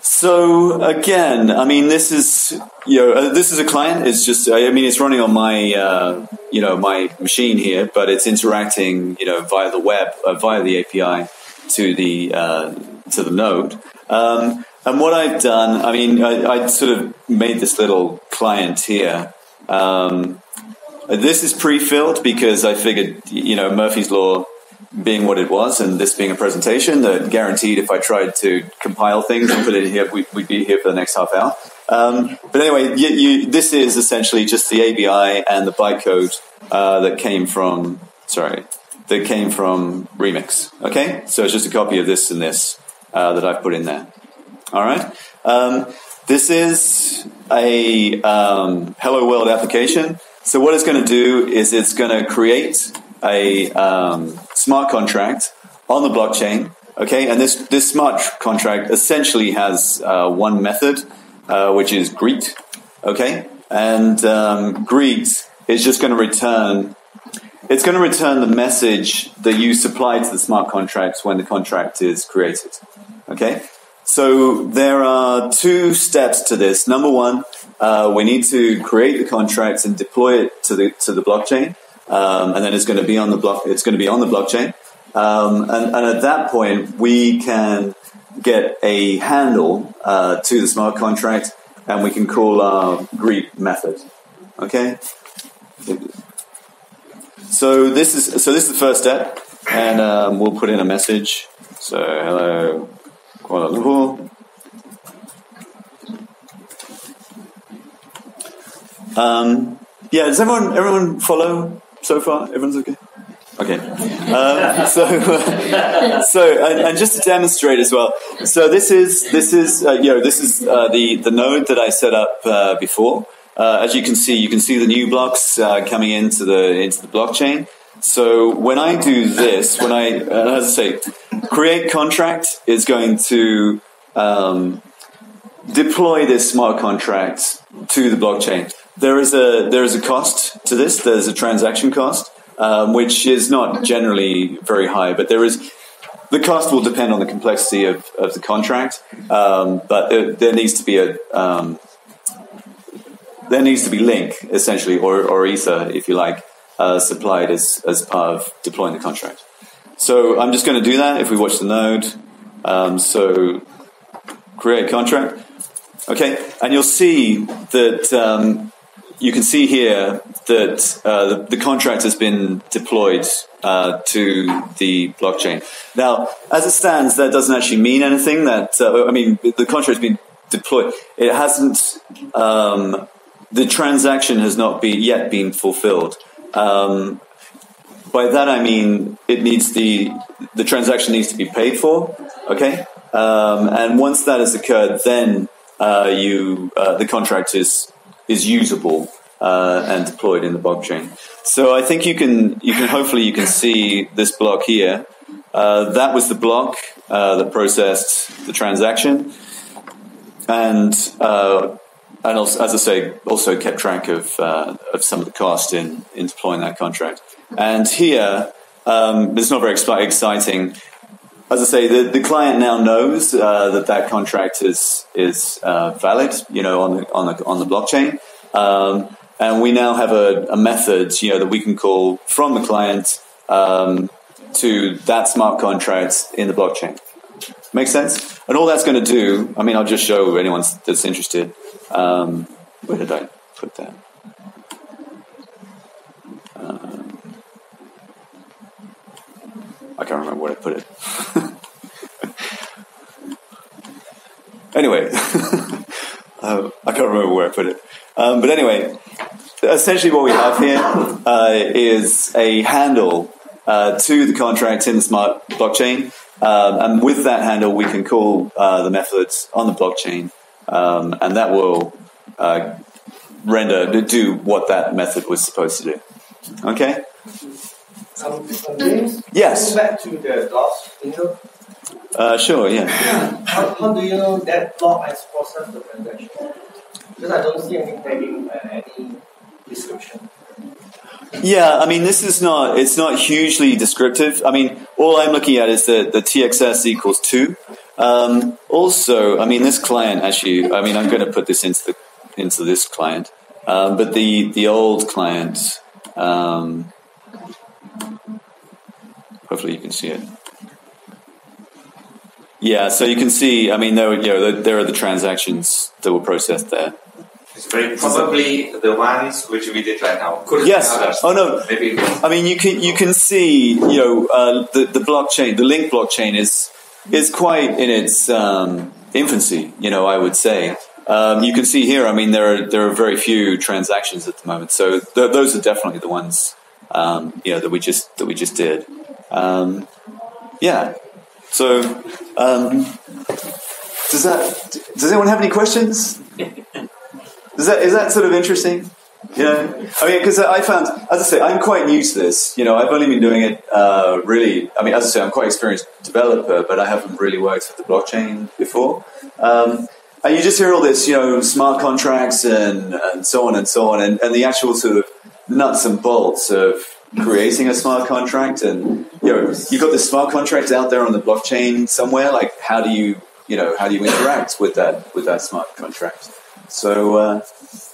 so again, I mean, this is you know uh, this is a client. It's just I mean it's running on my uh, you know my machine here, but it's interacting you know via the web uh, via the API to the uh, to the node. Um, and what I've done, I mean, I, I, sort of made this little client here. Um, this is pre-filled because I figured you know Murphy's law being what it was and this being a presentation that guaranteed if I tried to compile things and put it here, we, would be here for the next half hour. Um, but anyway, you, you, this is essentially just the ABI and the bytecode uh, that came from, sorry, that came from Remix. Okay? So it's just a copy of this and this uh, that I've put in there. All right? Um, this is a um, Hello World application. So what it's going to do is it's going to create a um, smart contract on the blockchain. Okay, and this this smart contract essentially has uh, one method, uh, which is greet. Okay, and um, greet is just going to return. It's going to return the message that you supply to the smart contracts when the contract is created. Okay, so there are two steps to this. Number one, uh, we need to create the contracts and deploy it to the to the blockchain um, and then it's going to be on the block. It's going to be on the blockchain, um, and, and, at that point we can get a handle uh, to the smart contract, and we can call our greet method. Okay. So this is so this is the first step, and um, we'll put in a message. So hello, Kuala Lumpur. Um, yeah, does everyone everyone follow so far? Everyone's okay? Okay. Um, so, so and, and, just to demonstrate as well. So this is this is uh, you know this is uh, the the node that I set up uh, before. Uh, as you can see, you can see the new blocks uh, coming into the into the blockchain. So when I do this, when I as I say, create contract is going to um, deploy this smart contract to the blockchain. There is a there is a cost to this. There's a transaction cost, um, which is not generally very high, but there is the cost will depend on the complexity of, of the contract, um, but there, there, needs to be a um, there needs to be link essentially, or, or ether, if you like, uh, supplied as as part of deploying the contract. So I'm just going to do that. If we watch the node, um, so create contract, okay, and you'll see that um, you can see here that uh, the, the, contract has been deployed uh, to the blockchain. Now, as it stands, that doesn't actually mean anything. That uh, I mean, the contract has been deployed. It hasn't. Um, the transaction has not be, yet been fulfilled. Um, by that I mean it needs the the transaction needs to be paid for. Okay, um, and once that has occurred, then uh, you uh, the contract is is usable uh, and deployed in the blockchain. So I think you can you can hopefully you can see this block here. Uh, that was the block uh, that processed the transaction, and uh, and also, as I say, also kept track of uh, of some of the cost in in deploying that contract. And here, um, it's not very exciting. As I say, the, the client now knows uh, that that contract is is valid, you know, on the on the on the blockchain. Um, and we now have a, a, method, you know, that we can call from the client um, to that smart contract in the blockchain. Makes sense? And all that's going to do, I mean, I'll just show anyone that's interested. Um, where did I put that? I can't remember where I put it. anyway, uh, I can't remember where I put it. Um, but anyway, essentially what we have here uh, is a handle uh, to the contract in the smart blockchain. Um, and with that handle, we can call uh, the methods on the blockchain, um, and that will uh, render do what that method was supposed to do. Okay. James, yes. back to the DOS intro. Uh, sure. Yeah. How, how do you know that block has processed the transaction? Because I don't see any tagging, uh, any description. Yeah, I mean, this is not, it's not hugely descriptive. I mean, all I'm looking at is the, the TXS equals two. Um, also, I mean, this client actually, I mean, I'm going to put this into the, into this client. Um, but the, the old client, um, hopefully you can see it. Yeah, so you can see, I mean, there, you know, there are the transactions that were processed there. It's very probably the ones which we did right now. Could yes. Oh no. Maybe. I mean, you can you can see you know uh, the the blockchain, the link blockchain is is quite in its um, infancy. You know, I would say. Um, you can see here. I mean, there are there are very few transactions at the moment, so th- those are definitely the ones um, you know that we just that we just did. Um, yeah. So, um, does that does anyone have any questions? Is that is that sort of interesting? Yeah, I mean, because I found, as I say, I'm quite new to this. You know, I've only been doing it uh, really. I mean, as I say, I'm quite experienced developer, but I haven't really worked with the blockchain before. Um, and you just hear all this, you know, smart contracts and, and so on and so on, and, and the actual sort of nuts and bolts of creating a smart contract. And you know, you've got this smart contract out there on the blockchain somewhere. Like, how do you, you know, how do you interact with that with that smart contract? So uh,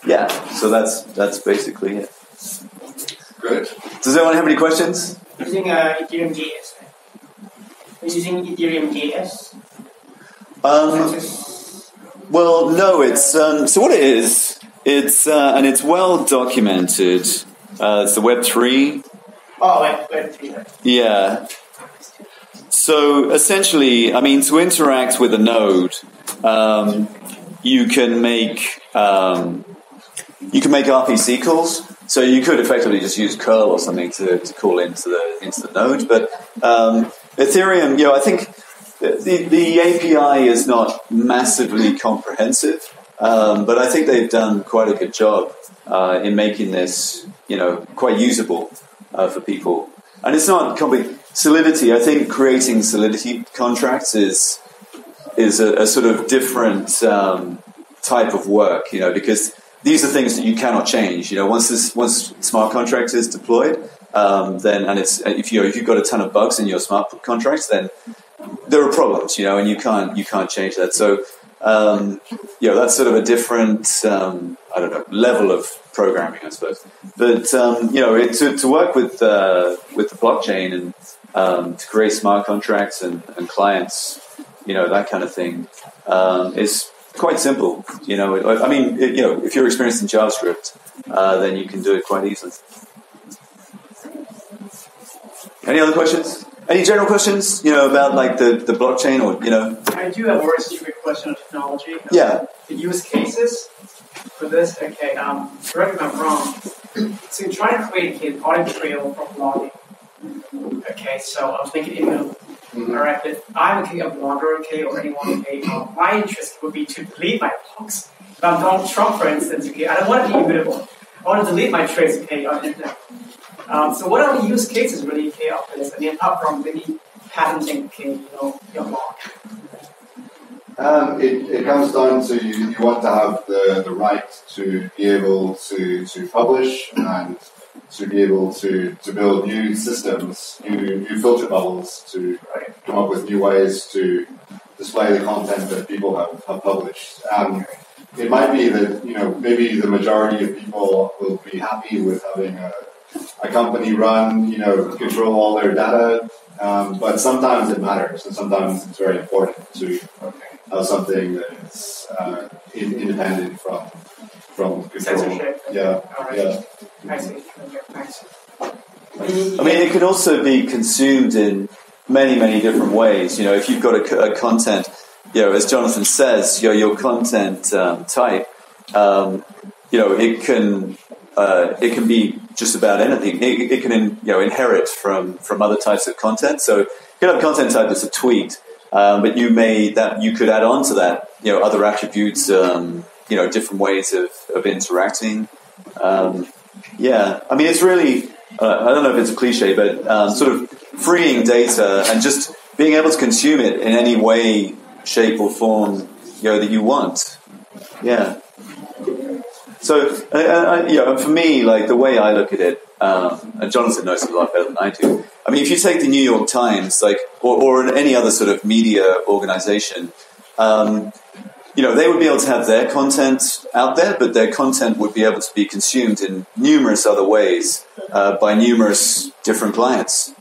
yeah, so that's that's basically it. Good. Does anyone have any questions? Using uh, Ethereum JS. Using Ethereum JS. Um, well, no, it's um, so what it is. It's uh, and it's well documented. Uh, it's the Web three. Oh, Web, Web three. Yeah. So essentially, I mean, to interact with a node, um, you can make um, you can make RPC calls. So you could effectively just use curl or something to, to call into the into the node. But um, Ethereum, you know, I think the the API is not massively comprehensive, um, but I think they've done quite a good job uh, in making this, you know, quite usable uh, for people. And it's not completely Solidity. I think creating Solidity contracts is is a, a sort of different um, type of work, you know, because these are things that you cannot change. You know, once this once smart contract is deployed, um, then and it's if you if you've got a ton of bugs in your smart contracts, then there are problems, you know, and you can't you can't change that. So um, you know that's sort of a different um, I don't know level of programming, I suppose. But um, you know, it, to, to work with uh, with the blockchain and um, to create smart contracts and, and clients, you know, that kind of thing um, is quite simple. You know, I mean, it, you know, if you're experienced in JavaScript, uh, then you can do it quite easily. Any other questions? Any general questions, you know, about like the, the blockchain or, you know? I do have a very specific question on technology. Yeah. The use cases for this, okay, um, correct me if I'm wrong. So you're trying to create an audit trail from logging. Okay, so I'm thinking immutable. Mhm. Alright, but I'm okay, a blogger, okay, or anyone, okay, um, my interest would be to delete my blogs. If I'm Donald Trump, for instance, okay, I don't want to be immutable. I want to delete my trace, okay, on internet. Um, so what are the use cases really, okay, of this? I mean, apart from maybe patenting, okay, you know, your blog. Um, it, it comes down to you, you want to have the, the right to be able to, to publish and to be able to, to build new systems, new, new filter bubbles, to come up with new ways to display the content that people have, have published. Um, it might be that, you know, maybe the majority of people will be happy with having a, a company run, you know, control all their data, um, but sometimes it matters and sometimes it's very important to have something that is uh, in, independent from from control. Censorship. Yeah, Alright. yeah. I see. Okay, thanks. I mean, it can also be consumed in many, many different ways. You know, if you've got a, a content, you know, as Jonathan says, you know, your content um, type, um, you know, it can uh, it can be just about anything. It, it can, in, you know, inherit from from other types of content. So you can have a content type that's a tweet, um, but you may that you could add on to that, you know, other attributes, um, you know, different ways of of interacting. Um, yeah, I mean, it's really, uh, I don't know if it's a cliche, but um, sort of freeing data and just being able to consume it in any way, shape, or form, you know, that you want. Yeah. So, uh, uh, you know, for me, like the way I look at it, um, and Jonathan knows it a lot better than I do. I mean, if you take the New York Times, like, or, or any other sort of media organization, um, you know, they would be able to have their content out there, but their content would be able to be consumed in numerous other ways uh, by numerous different clients.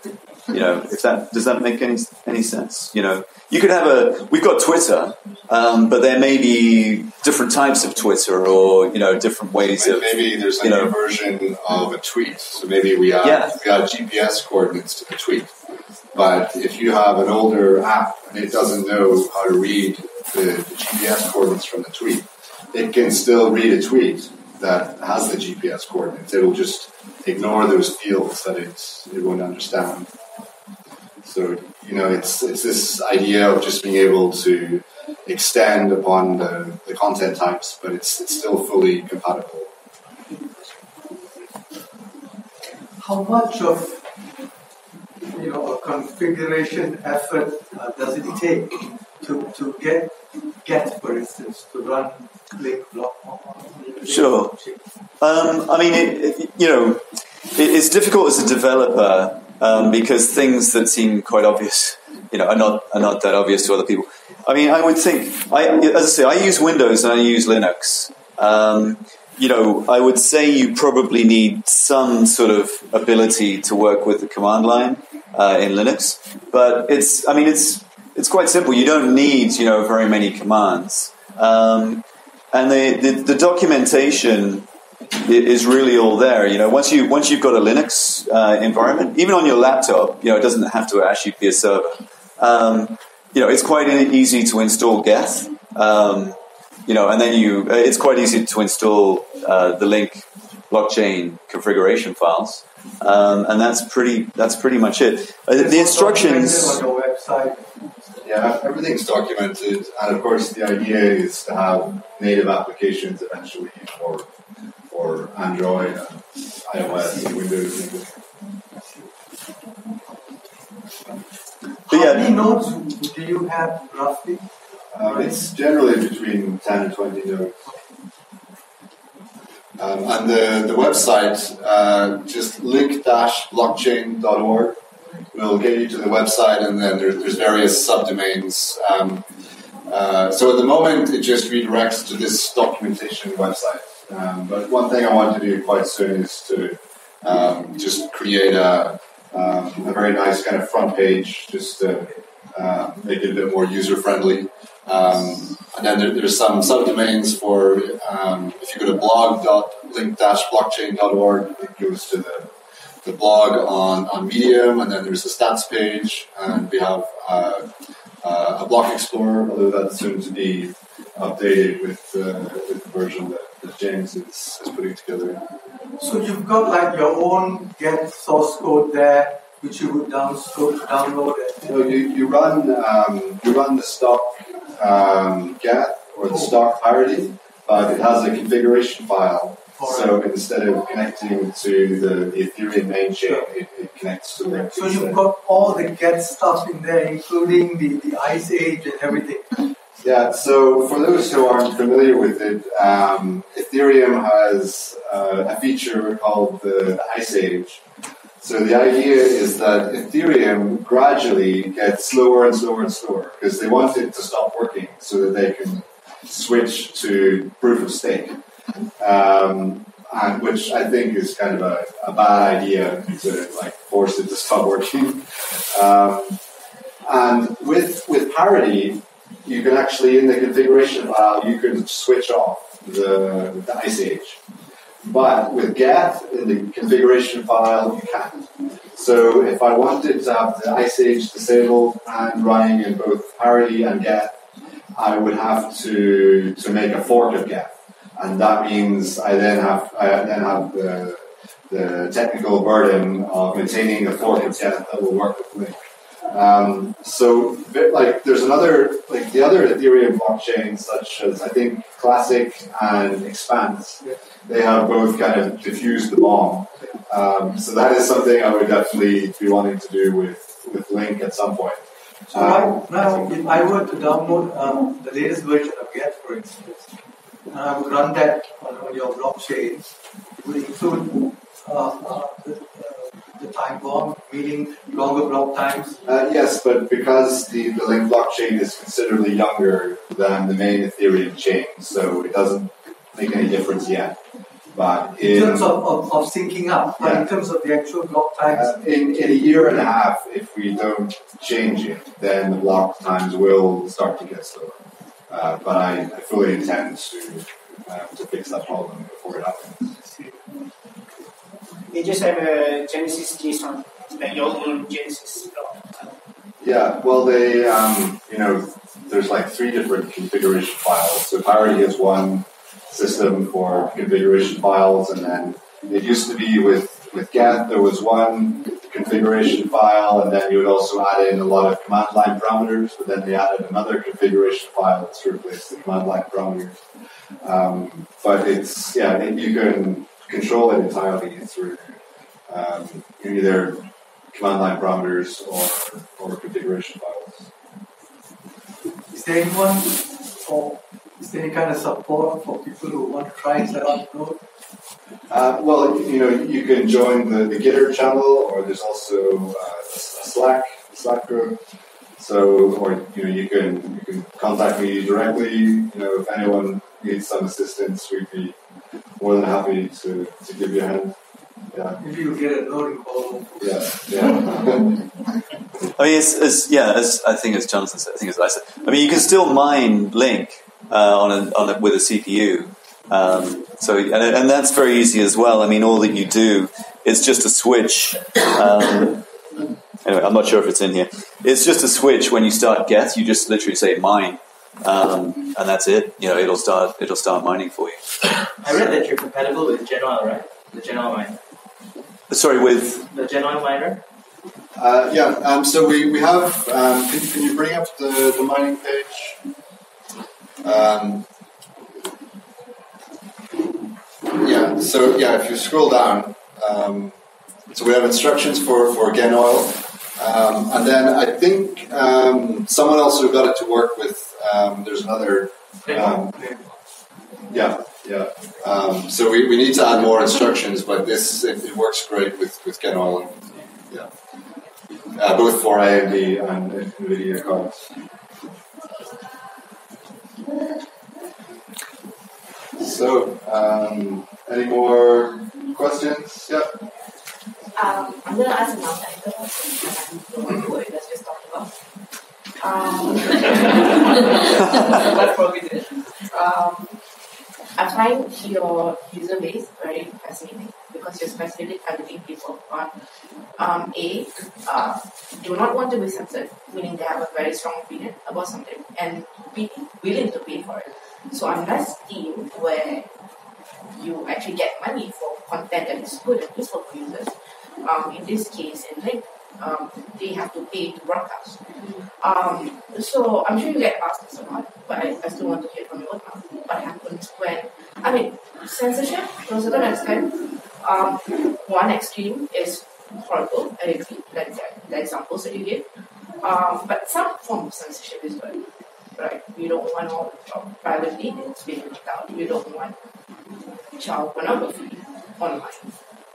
You know, if that does that make any any sense? You know, you could have a we've got Twitter, um, but there may be different types of Twitter, or you know, different ways of Maybe there's a you know- new version of a tweet. So maybe we add, Yeah. we add GPS coordinates to the tweet. But if you have an older app and it doesn't know how to read the, the GPS coordinates from the tweet, it can still read a tweet that has the GPS coordinates. It'll just ignore those fields that it, it won't understand. So, you know, it's, it's this idea of just being able to extend upon the, the content types, but it's, it's still fully compatible. How much of you know a configuration effort uh, does it take to, to get get for instance to run click block Sure. Um, I mean, it, it, you know, it, it's difficult as a developer um, because things that seem quite obvious, you know, are not are not that obvious to other people. I mean, I would think, I, as I say, I use Windows and I use Linux. Um, you know, I would say you probably need some sort of ability to work with the command line uh, in Linux, but it's, I mean, it's it's quite simple. You don't need, you know, very many commands. Um, and the, the, the documentation is really all there. You know, once you once you've got a Linux uh, environment, even on your laptop, you know, it doesn't have to actually be a server. Um, you know, it's quite easy to install Geth. Um, you know, and then you, uh, it's quite easy to install uh, the link blockchain configuration files, um, and that's pretty. That's pretty much it. Uh, the instructions. on your website. Yeah, everything's documented, and of course, the idea is to have native applications eventually for for Android, and iOS, and Windows. and- But How yeah, many nodes do you have roughly? Um, it's generally between ten and twenty nodes. Um, and the, the website, uh, just link-blockchain.org will get you to the website, and then there, there's various subdomains. Um, uh, so at the moment, it just redirects to this documentation website. Um, but one thing I want to do quite soon is to um, just create a, um, a very nice kind of front page, just to uh, make it a bit more user friendly. Um, and then there, there's some subdomains for um, if you go to blog.link-blockchain.org, it goes to the, the blog on, on Medium, and then there's a stats page, and we have uh, uh, a block explorer, although that's soon to be updated with, uh, with the version that, that James is, is putting together. So you've got like your own Geth source code there, which you would down, download. it. So you, you run um, you run the stock um, Geth or the stock parity, but it has a configuration file. So instead of connecting to the, the Ethereum main chain, it, it connects to Link. So you've got all the Geth stuff in there, including the, the Ice Age and everything. Yeah, so for those who aren't familiar with it, um, Ethereum has uh, a feature called the, Ice Age. So the idea is that Ethereum gradually gets slower and slower and slower because they want it to stop working so that they can switch to proof of stake um, and which I think is kind of a, a, bad idea to like force it to stop working. Um, and with with parity, you can actually in the configuration file you can switch off the, the age. But with Geth in the configuration file, you can't. So if I wanted to have the age disabled and running in both parity and Geth, I would have to to make a fork of Geth and that means I then have I then have the, the technical burden of maintaining a fork of Geth that will work with Link. Um, so, like, there's another, like the other Ethereum blockchains, such as I think Classic and Expanse, they have both kind of diffused the bomb. Um, so that is something I would definitely be wanting to do with, with Link at some point. So right now, if I were to download um, the latest version of Geth, for instance, and I would run that on, on your blockchain. It would include the, the, time bomb, meaning longer block times. Uh, yes, but because the, the Link blockchain is considerably younger than the main Ethereum chain, so it doesn't make any difference yet. But in, in terms of, of, of, syncing up, yeah. in terms of the actual block times? Uh, in, in a year and a half, if we don't change it, then the block times will start to get slower. Uh, but I, I, fully intend to uh, to fix that problem before it happens. You just have a Genesis JSON, like your own Genesis Yeah, well, they, um, you know, there's like three different configuration files. So Parity has one system for configuration files, and then it used to be with with Geth, there was one configuration file, and then you would also add in a lot of command line parameters, but then they added another configuration file to replace the command line parameters. Um, but it's, yeah, you can control it entirely through um, either command line parameters or, or configuration files. Is there anyone, or is there any kind of support for people who want to try set up Node? Uh, well, you know, you can join the, the Gitter channel, or there's also uh, a Slack Slack group. So, or you know, you can you can contact me directly. You know, if anyone needs some assistance, we'd be more than happy to, to give you a hand. Yeah. Maybe you get a loading call. Yeah, yeah. I mean, it's, it's, yeah, as I think as Jonathan said, I think as I said. I mean, you can still mine Link uh, on a, on a, with a CPU. Um, so, and, and, that's very easy as well. I mean, all that you do is just a switch. Um, anyway, I'm not sure if it's in here. It's just a switch when you start Geth. You just literally say mine, um, and that's it. You know, it'll start. It'll start mining for you. I read that you're compatible with Genoil, right? The Genoil miner. Sorry, with the Genoil miner. Uh, yeah. Um, so we, we have. Um, can, can, you bring up the, the mining page? Um, yeah, so yeah, if you scroll down, um, so we have instructions for, for Genoil. Um, and then I think um, someone else who got it to work with, um, there's another. Um, Yeah, yeah. Um, so we, we need to add more instructions, but this it, it works great with with Get All. Yeah, uh, both for AMD and NVIDIA cards. So, um, any more questions? Yeah. Um, I'm going to ask a non-technical question, and I'm what you guys just talked about. Um, what we did. um, I find your user base very fascinating because you're specifically targeting people on um, A, uh, do not want to be censored, meaning they have a very strong opinion about something, and B, willing to pay for it. So unless Steem, where you actually get money for content that is good and useful for users, um, in this case, in Link, um, they have to pay to broadcast. Um, so I'm sure you get asked this a lot, but I, I still want to hear from your mouth what happens when, I mean, censorship to a certain extent, um, one extreme is horrible, I agree, like the, the examples that you gave, um, but some form of censorship is good, right? You don't want all um, private details being leaked out, you don't want child pornography online.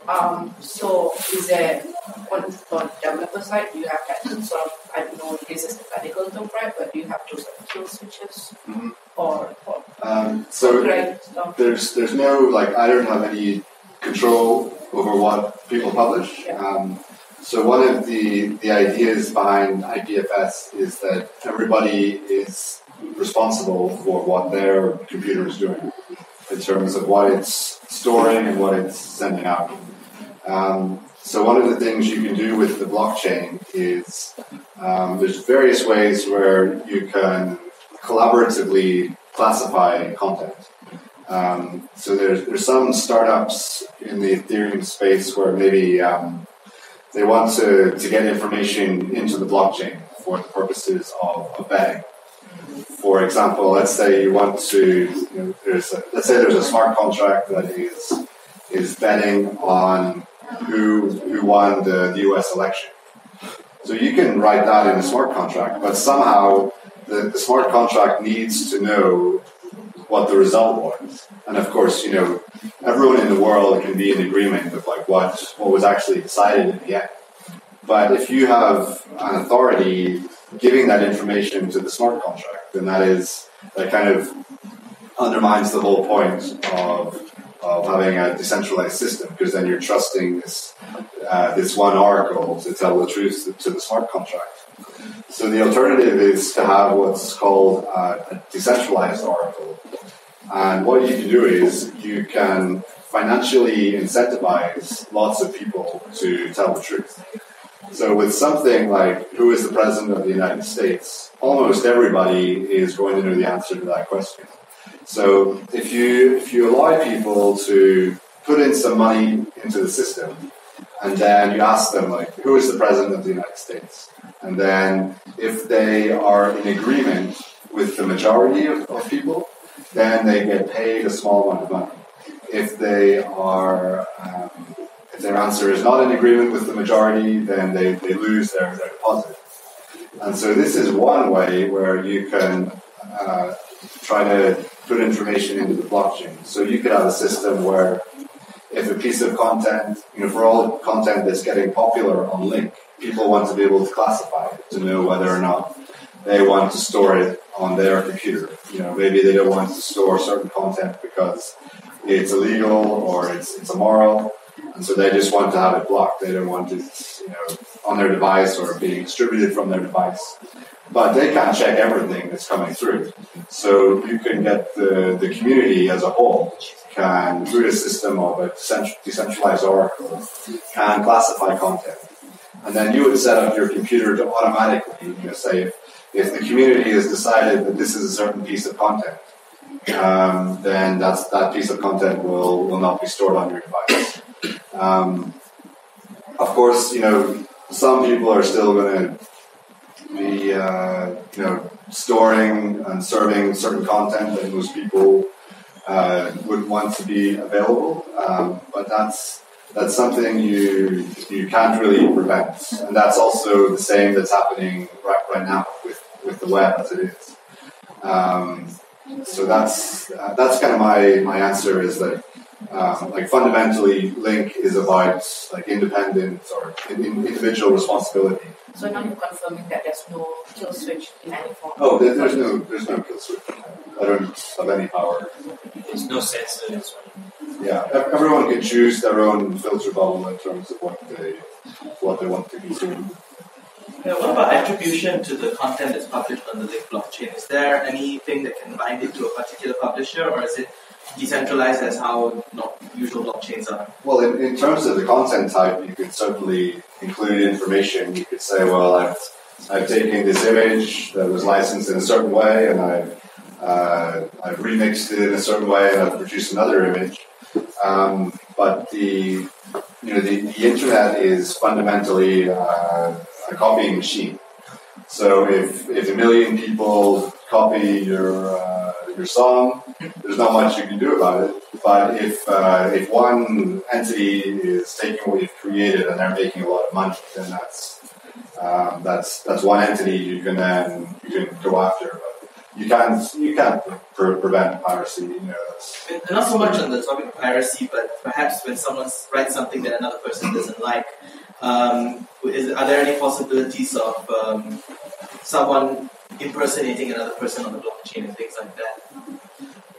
Um, so is there on the developer side, do you have that sort of I don't know this is the technical term right, but do you have to sort of kill switches Mhm. or, or Um, so stuff? there's there's no like I don't have any control over what people publish. Yeah. Um, so one of the the ideas behind IPFS is that everybody is responsible for what their computer is doing in terms of what it's storing and what it's sending out. Um, so one of the things you can do with the blockchain is um, there's various ways where you can collaboratively classify content. Um, so there's there's some startups in the Ethereum space where maybe um, they want to, to get information into the blockchain for the purposes of, of betting. For example, let's say you want to you know, there's a, let's say there's a smart contract that is is betting on who who won the, the U.S. election. So you can write that in a smart contract, but somehow the, the smart contract needs to know what the result was. And of course, you know, everyone in the world can be in agreement with like what what was actually decided in the end. But if you have an authority giving that information to the smart contract, then that is that kind of undermines the whole point of of having a decentralized system because then you're trusting this uh, this one oracle to tell the truth to the smart contract. So the alternative is to have what's called uh, a decentralized oracle. And what you can do is you can financially incentivize lots of people to tell the truth. So with something like who is the president of the United States, almost everybody is going to know the answer to that question. So if you if you allow people to put in some money into the system, and then you ask them like who is the president of the United States, and then if they are in agreement with the majority of, of people, then they get paid a small amount of money. If they are um, if their answer is not in agreement with the majority, then they, they lose their, their deposit. And so this is one way where you can uh, try to put information into the blockchain. So you could have a system where if a piece of content, you know, for all content that's getting popular on Link, people want to be able to classify it to know whether or not they want to store it on their computer. You know, maybe they don't want to store certain content because it's illegal or it's, it's immoral, and so they just want to have it blocked. They don't want it, you know, on their device or being distributed from their device. But they can't check everything that's coming through. So you can get the, the community as a whole can, through a system of a decentralized oracle, can classify content. And then you would set up your computer to automatically, you know, say if, if the community has decided that this is a certain piece of content, um, then that's, that piece of content will, will not be stored on your device. Um, of course, you know, some people are still going to be, uh, you know, storing and serving certain content that most people uh, would want to be available. Um, but that's that's something you you can't really prevent, and that's also the same that's happening right right now with with the web as it is. Um, so that's uh, that's kind of my my answer is that um, like fundamentally link is about like independent or in, in individual responsibility. So now you're confirming that there's no kill switch in any form. Oh, there, there's no there's no kill switch. I don't have any power. There's no censor as well. Yeah, everyone can choose their own filter bubble in terms of what they what they want to be consume. Yeah, what about attribution to the content that's published on the Link blockchain? Is there anything that can bind it to a particular publisher, or is it decentralized as how not usual blockchains are? Well, in, in terms of the content type, you could certainly include information. You could say, well, I've, I've taken this image that was licensed in a certain way and I've, uh, I've remixed it in a certain way and I've produced another image. Um, but the, you know, the, the internet is fundamentally uh, a copying machine. So if, if a million people copy your, uh, your song, there's not much you can do about it. But if uh, if one entity is taking what you've created and they're making a lot of money, then that's um, that's that's one entity you can then you can go after. But you can't you can't pre- prevent piracy. You know, And Not so much on the topic of piracy, but perhaps when someone writes something that another person doesn't like, um, is, are there any possibilities of um, someone impersonating another person on the blockchain and things like that?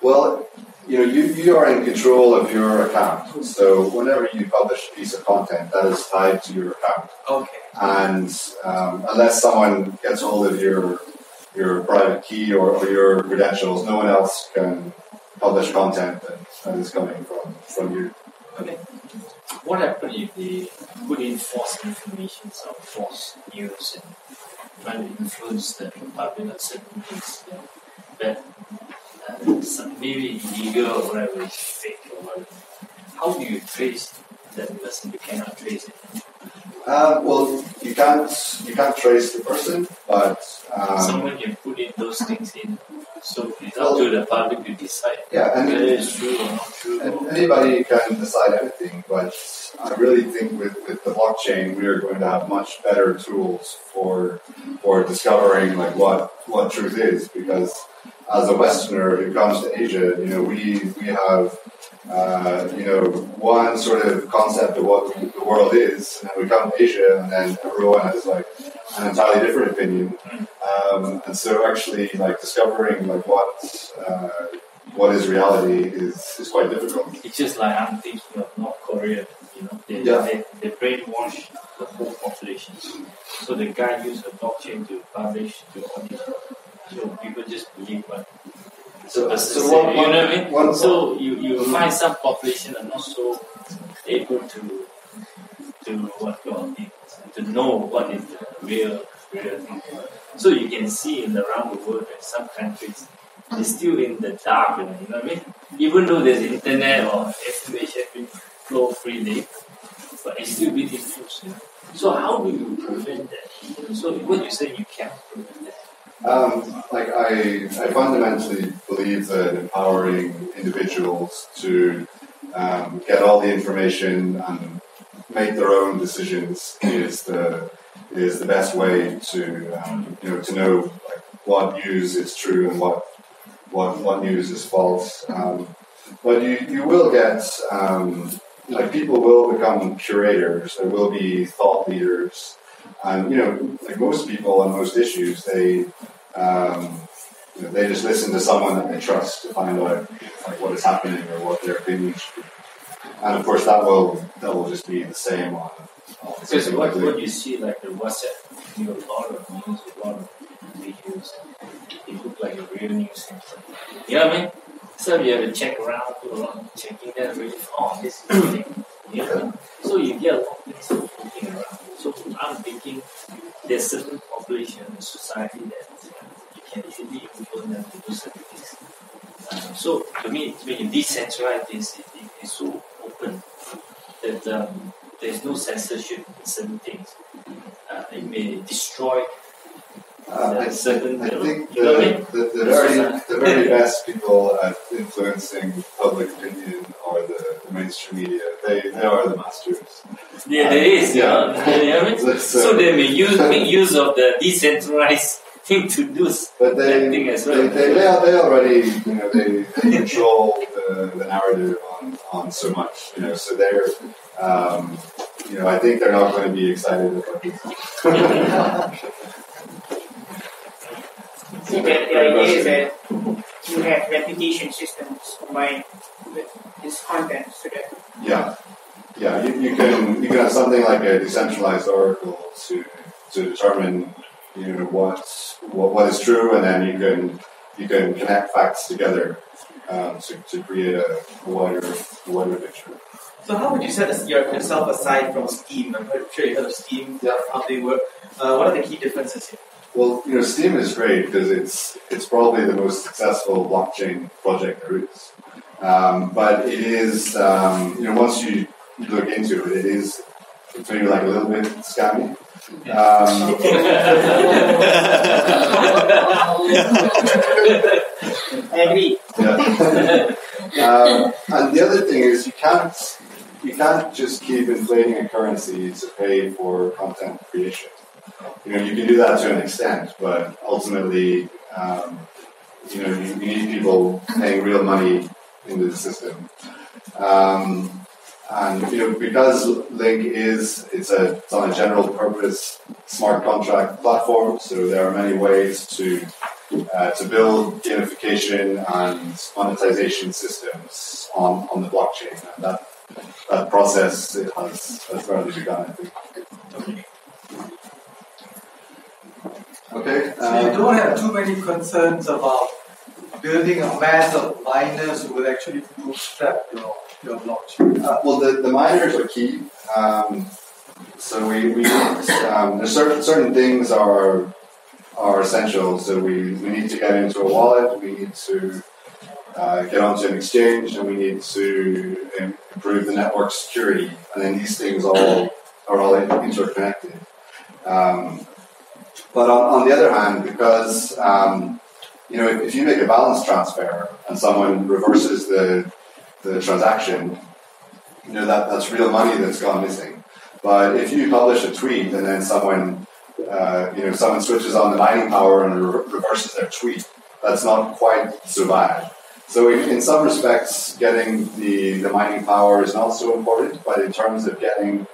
well, you know, you, you are in control of your account. So whenever you publish a piece of content, that is tied to your account. Okay. and um, unless someone gets hold of your your private key or, or your credentials, no one else can publish content that, that is coming from from you. Okay. What happens if they put in false information or false news and try to influence the public on certain things you know, that uh, some, maybe illegal or whatever is fake or whatever? How do you trace that person? You cannot trace it. Uh, well, you can't you can't trace the person, but um, Someone can put in those things in, so it's up to the public to decide yeah, and whether it's true or not true. Or- anybody can decide anything, but I really think with, with the blockchain we are going to have much better tools for for discovering like what what truth is because as a Westerner who comes to Asia, you know, we we have uh, you know one sort of concept of what the world is, and then we come to Asia, and then everyone has like an entirely different opinion, um, and so actually like discovering like what uh, what is reality is, is quite difficult. It's just like I'm thinking of North Korea, you know, they, Yeah. they, they brainwash the whole population. So the guy used a blockchain to publish to all these. So people just believe what So, the so person one, you know what I mean? one, So you, you find some population are not so able to to what God to know what is the real real thing. So you can see in around the world that some countries they're still in the dark, you know, you know what I mean? Even though there's internet or information being flow freely, but it's still being infused. You know? So how do you prevent that? So what you say you can't prevent that. Um, like I, I fundamentally believe that empowering individuals to um, get all the information and make their own decisions is the is the best way to um, you know to know like what news is true and what what what news is false. Um, but you, you will get um, like people will become curators. There will be thought leaders, and you know like most people on most issues they um, you know, they just listen to someone that they trust to find out like what is happening or what their opinion should be. And of course, that will that will just be the same on. Because what, what you see like the WhatsApp, you know, a lot of news, a lot of videos, it look like a real news. You know what I mean? So you have to check around, a lot of checking that really, oh, this is the thing. You know? So you get a lot of things looking around. So I'm thinking there's certain population in society that you can easily influence them to do certain things. Uh, so to me, when you decentralize this, it, it, it's so open that um, there's no censorship in certain things. Uh, it may destroy Uh, I, certain. I think you know what I mean? the, the, the very the very best people at influencing public opinion are the, the mainstream media. They they are the masters. Yeah, there is. Yeah. Yeah, you know what I mean? So- So they may use make use of the decentralized thing to do But they, thing as well. they, they, they, al- they already, you know, they, they control the, the narrative on, on so much, you know, so they're, um, you know, I think they're not going to be excited about this. So the, idea is that you have replication systems combined with this content so that Yeah, yeah. You, you can you can have something like a decentralized oracle to to determine you know what what, what is true, and then you can you can connect facts together um, to, to create a, a wider wider picture. So how would you set yourself aside from Steem? I'm sure you heard of Steem, Yeah. how they work. Uh, what are the key differences here? Well, you know, Steem is great because it's it's probably the most successful blockchain project there is. Um, but it is, um, you know, once you look into it, it is it's maybe like a little bit scammy. Um, I agree. Yeah. um, and the other thing is you can't you can't just keep inflating a currency to pay for content creation. You know, you can do that to an extent, but ultimately, um, you know, you, need people paying real money into the system. Um, and you know, because Link is it's a it's on a general purpose smart contract platform, so there are many ways to uh, to build gamification and monetization systems on, on the blockchain. And that, that process it has, has already begun, I think. Okay. So you um, don't have too many concerns about building a mass of miners who will actually bootstrap your, your blockchain. Uh, well, the, the miners are key. Um, so we, we um, there's certain certain things are are essential. So we, we need to get into a wallet. We need to uh, get onto an exchange, and we need to improve the network security. And then these things all are all interconnected. Um, but on, on the other hand, because um, you know, if, if you make a balance transfer and someone reverses the the transaction, you know that that's real money that's gone missing. But if you publish a tweet and then someone, uh, you know, someone switches on the mining power and re- reverses their tweet, that's not quite so bad. So in, in some respects, getting the, the mining power is not so important, but in terms of getting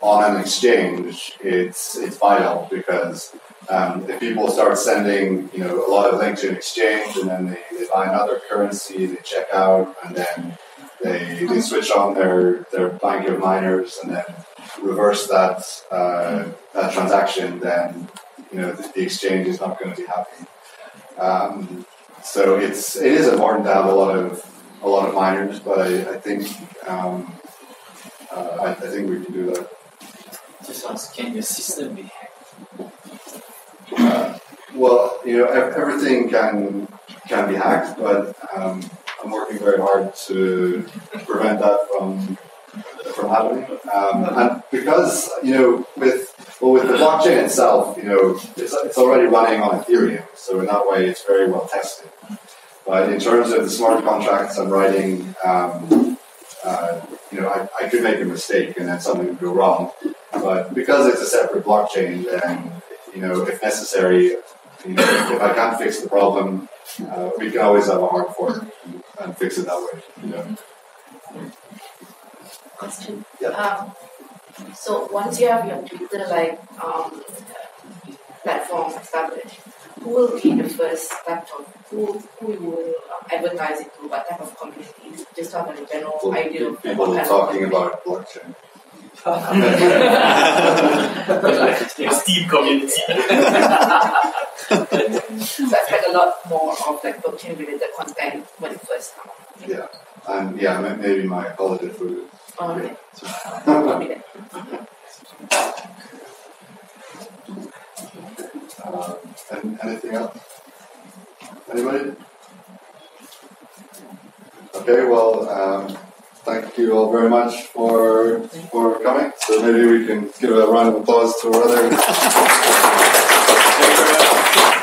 on an exchange, it's it's vital because um, if people start sending, you know, a lot of links to an exchange and then they, they buy another currency, they check out, and then they, they switch on their, their bank of miners and then reverse that uh, that transaction, then you know the, the exchange is not going to be happy. Um, so it's it is important to have a lot of a lot of miners, but I, I think um, uh, I, I think we can do that. Just ask, can your system be hacked? Uh, well, you know, everything can can be hacked, but um, I'm working very hard to prevent that from from happening. Um, and because you know, with well, with the blockchain itself, you know, it's, it's already running on Ethereum, so in that way, it's very well tested. But in terms of the smart contracts I'm writing, um, uh, you know, I, I could make a mistake and then something would go wrong. But because it's a separate blockchain, then you know, if necessary, you know, if I can't fix the problem, uh, we can always have a hard fork and, and fix it that way. You know. Question. Yeah. Um, so once you have your Twitter like um, platform established, who will be the first platform? Who who you will uh, advertise it to? What type of communities? Just have a general Well, idea of people what kind talking of about blockchain. Your Steem community. So I expect a lot more of like blockchain related content when it first comes. Yeah, and yeah, maybe my holiday food. Okay. Copy that. Um, and anything else? Anybody? Okay, well, um, thank you all very much for for coming. So maybe we can give a round of applause to our other.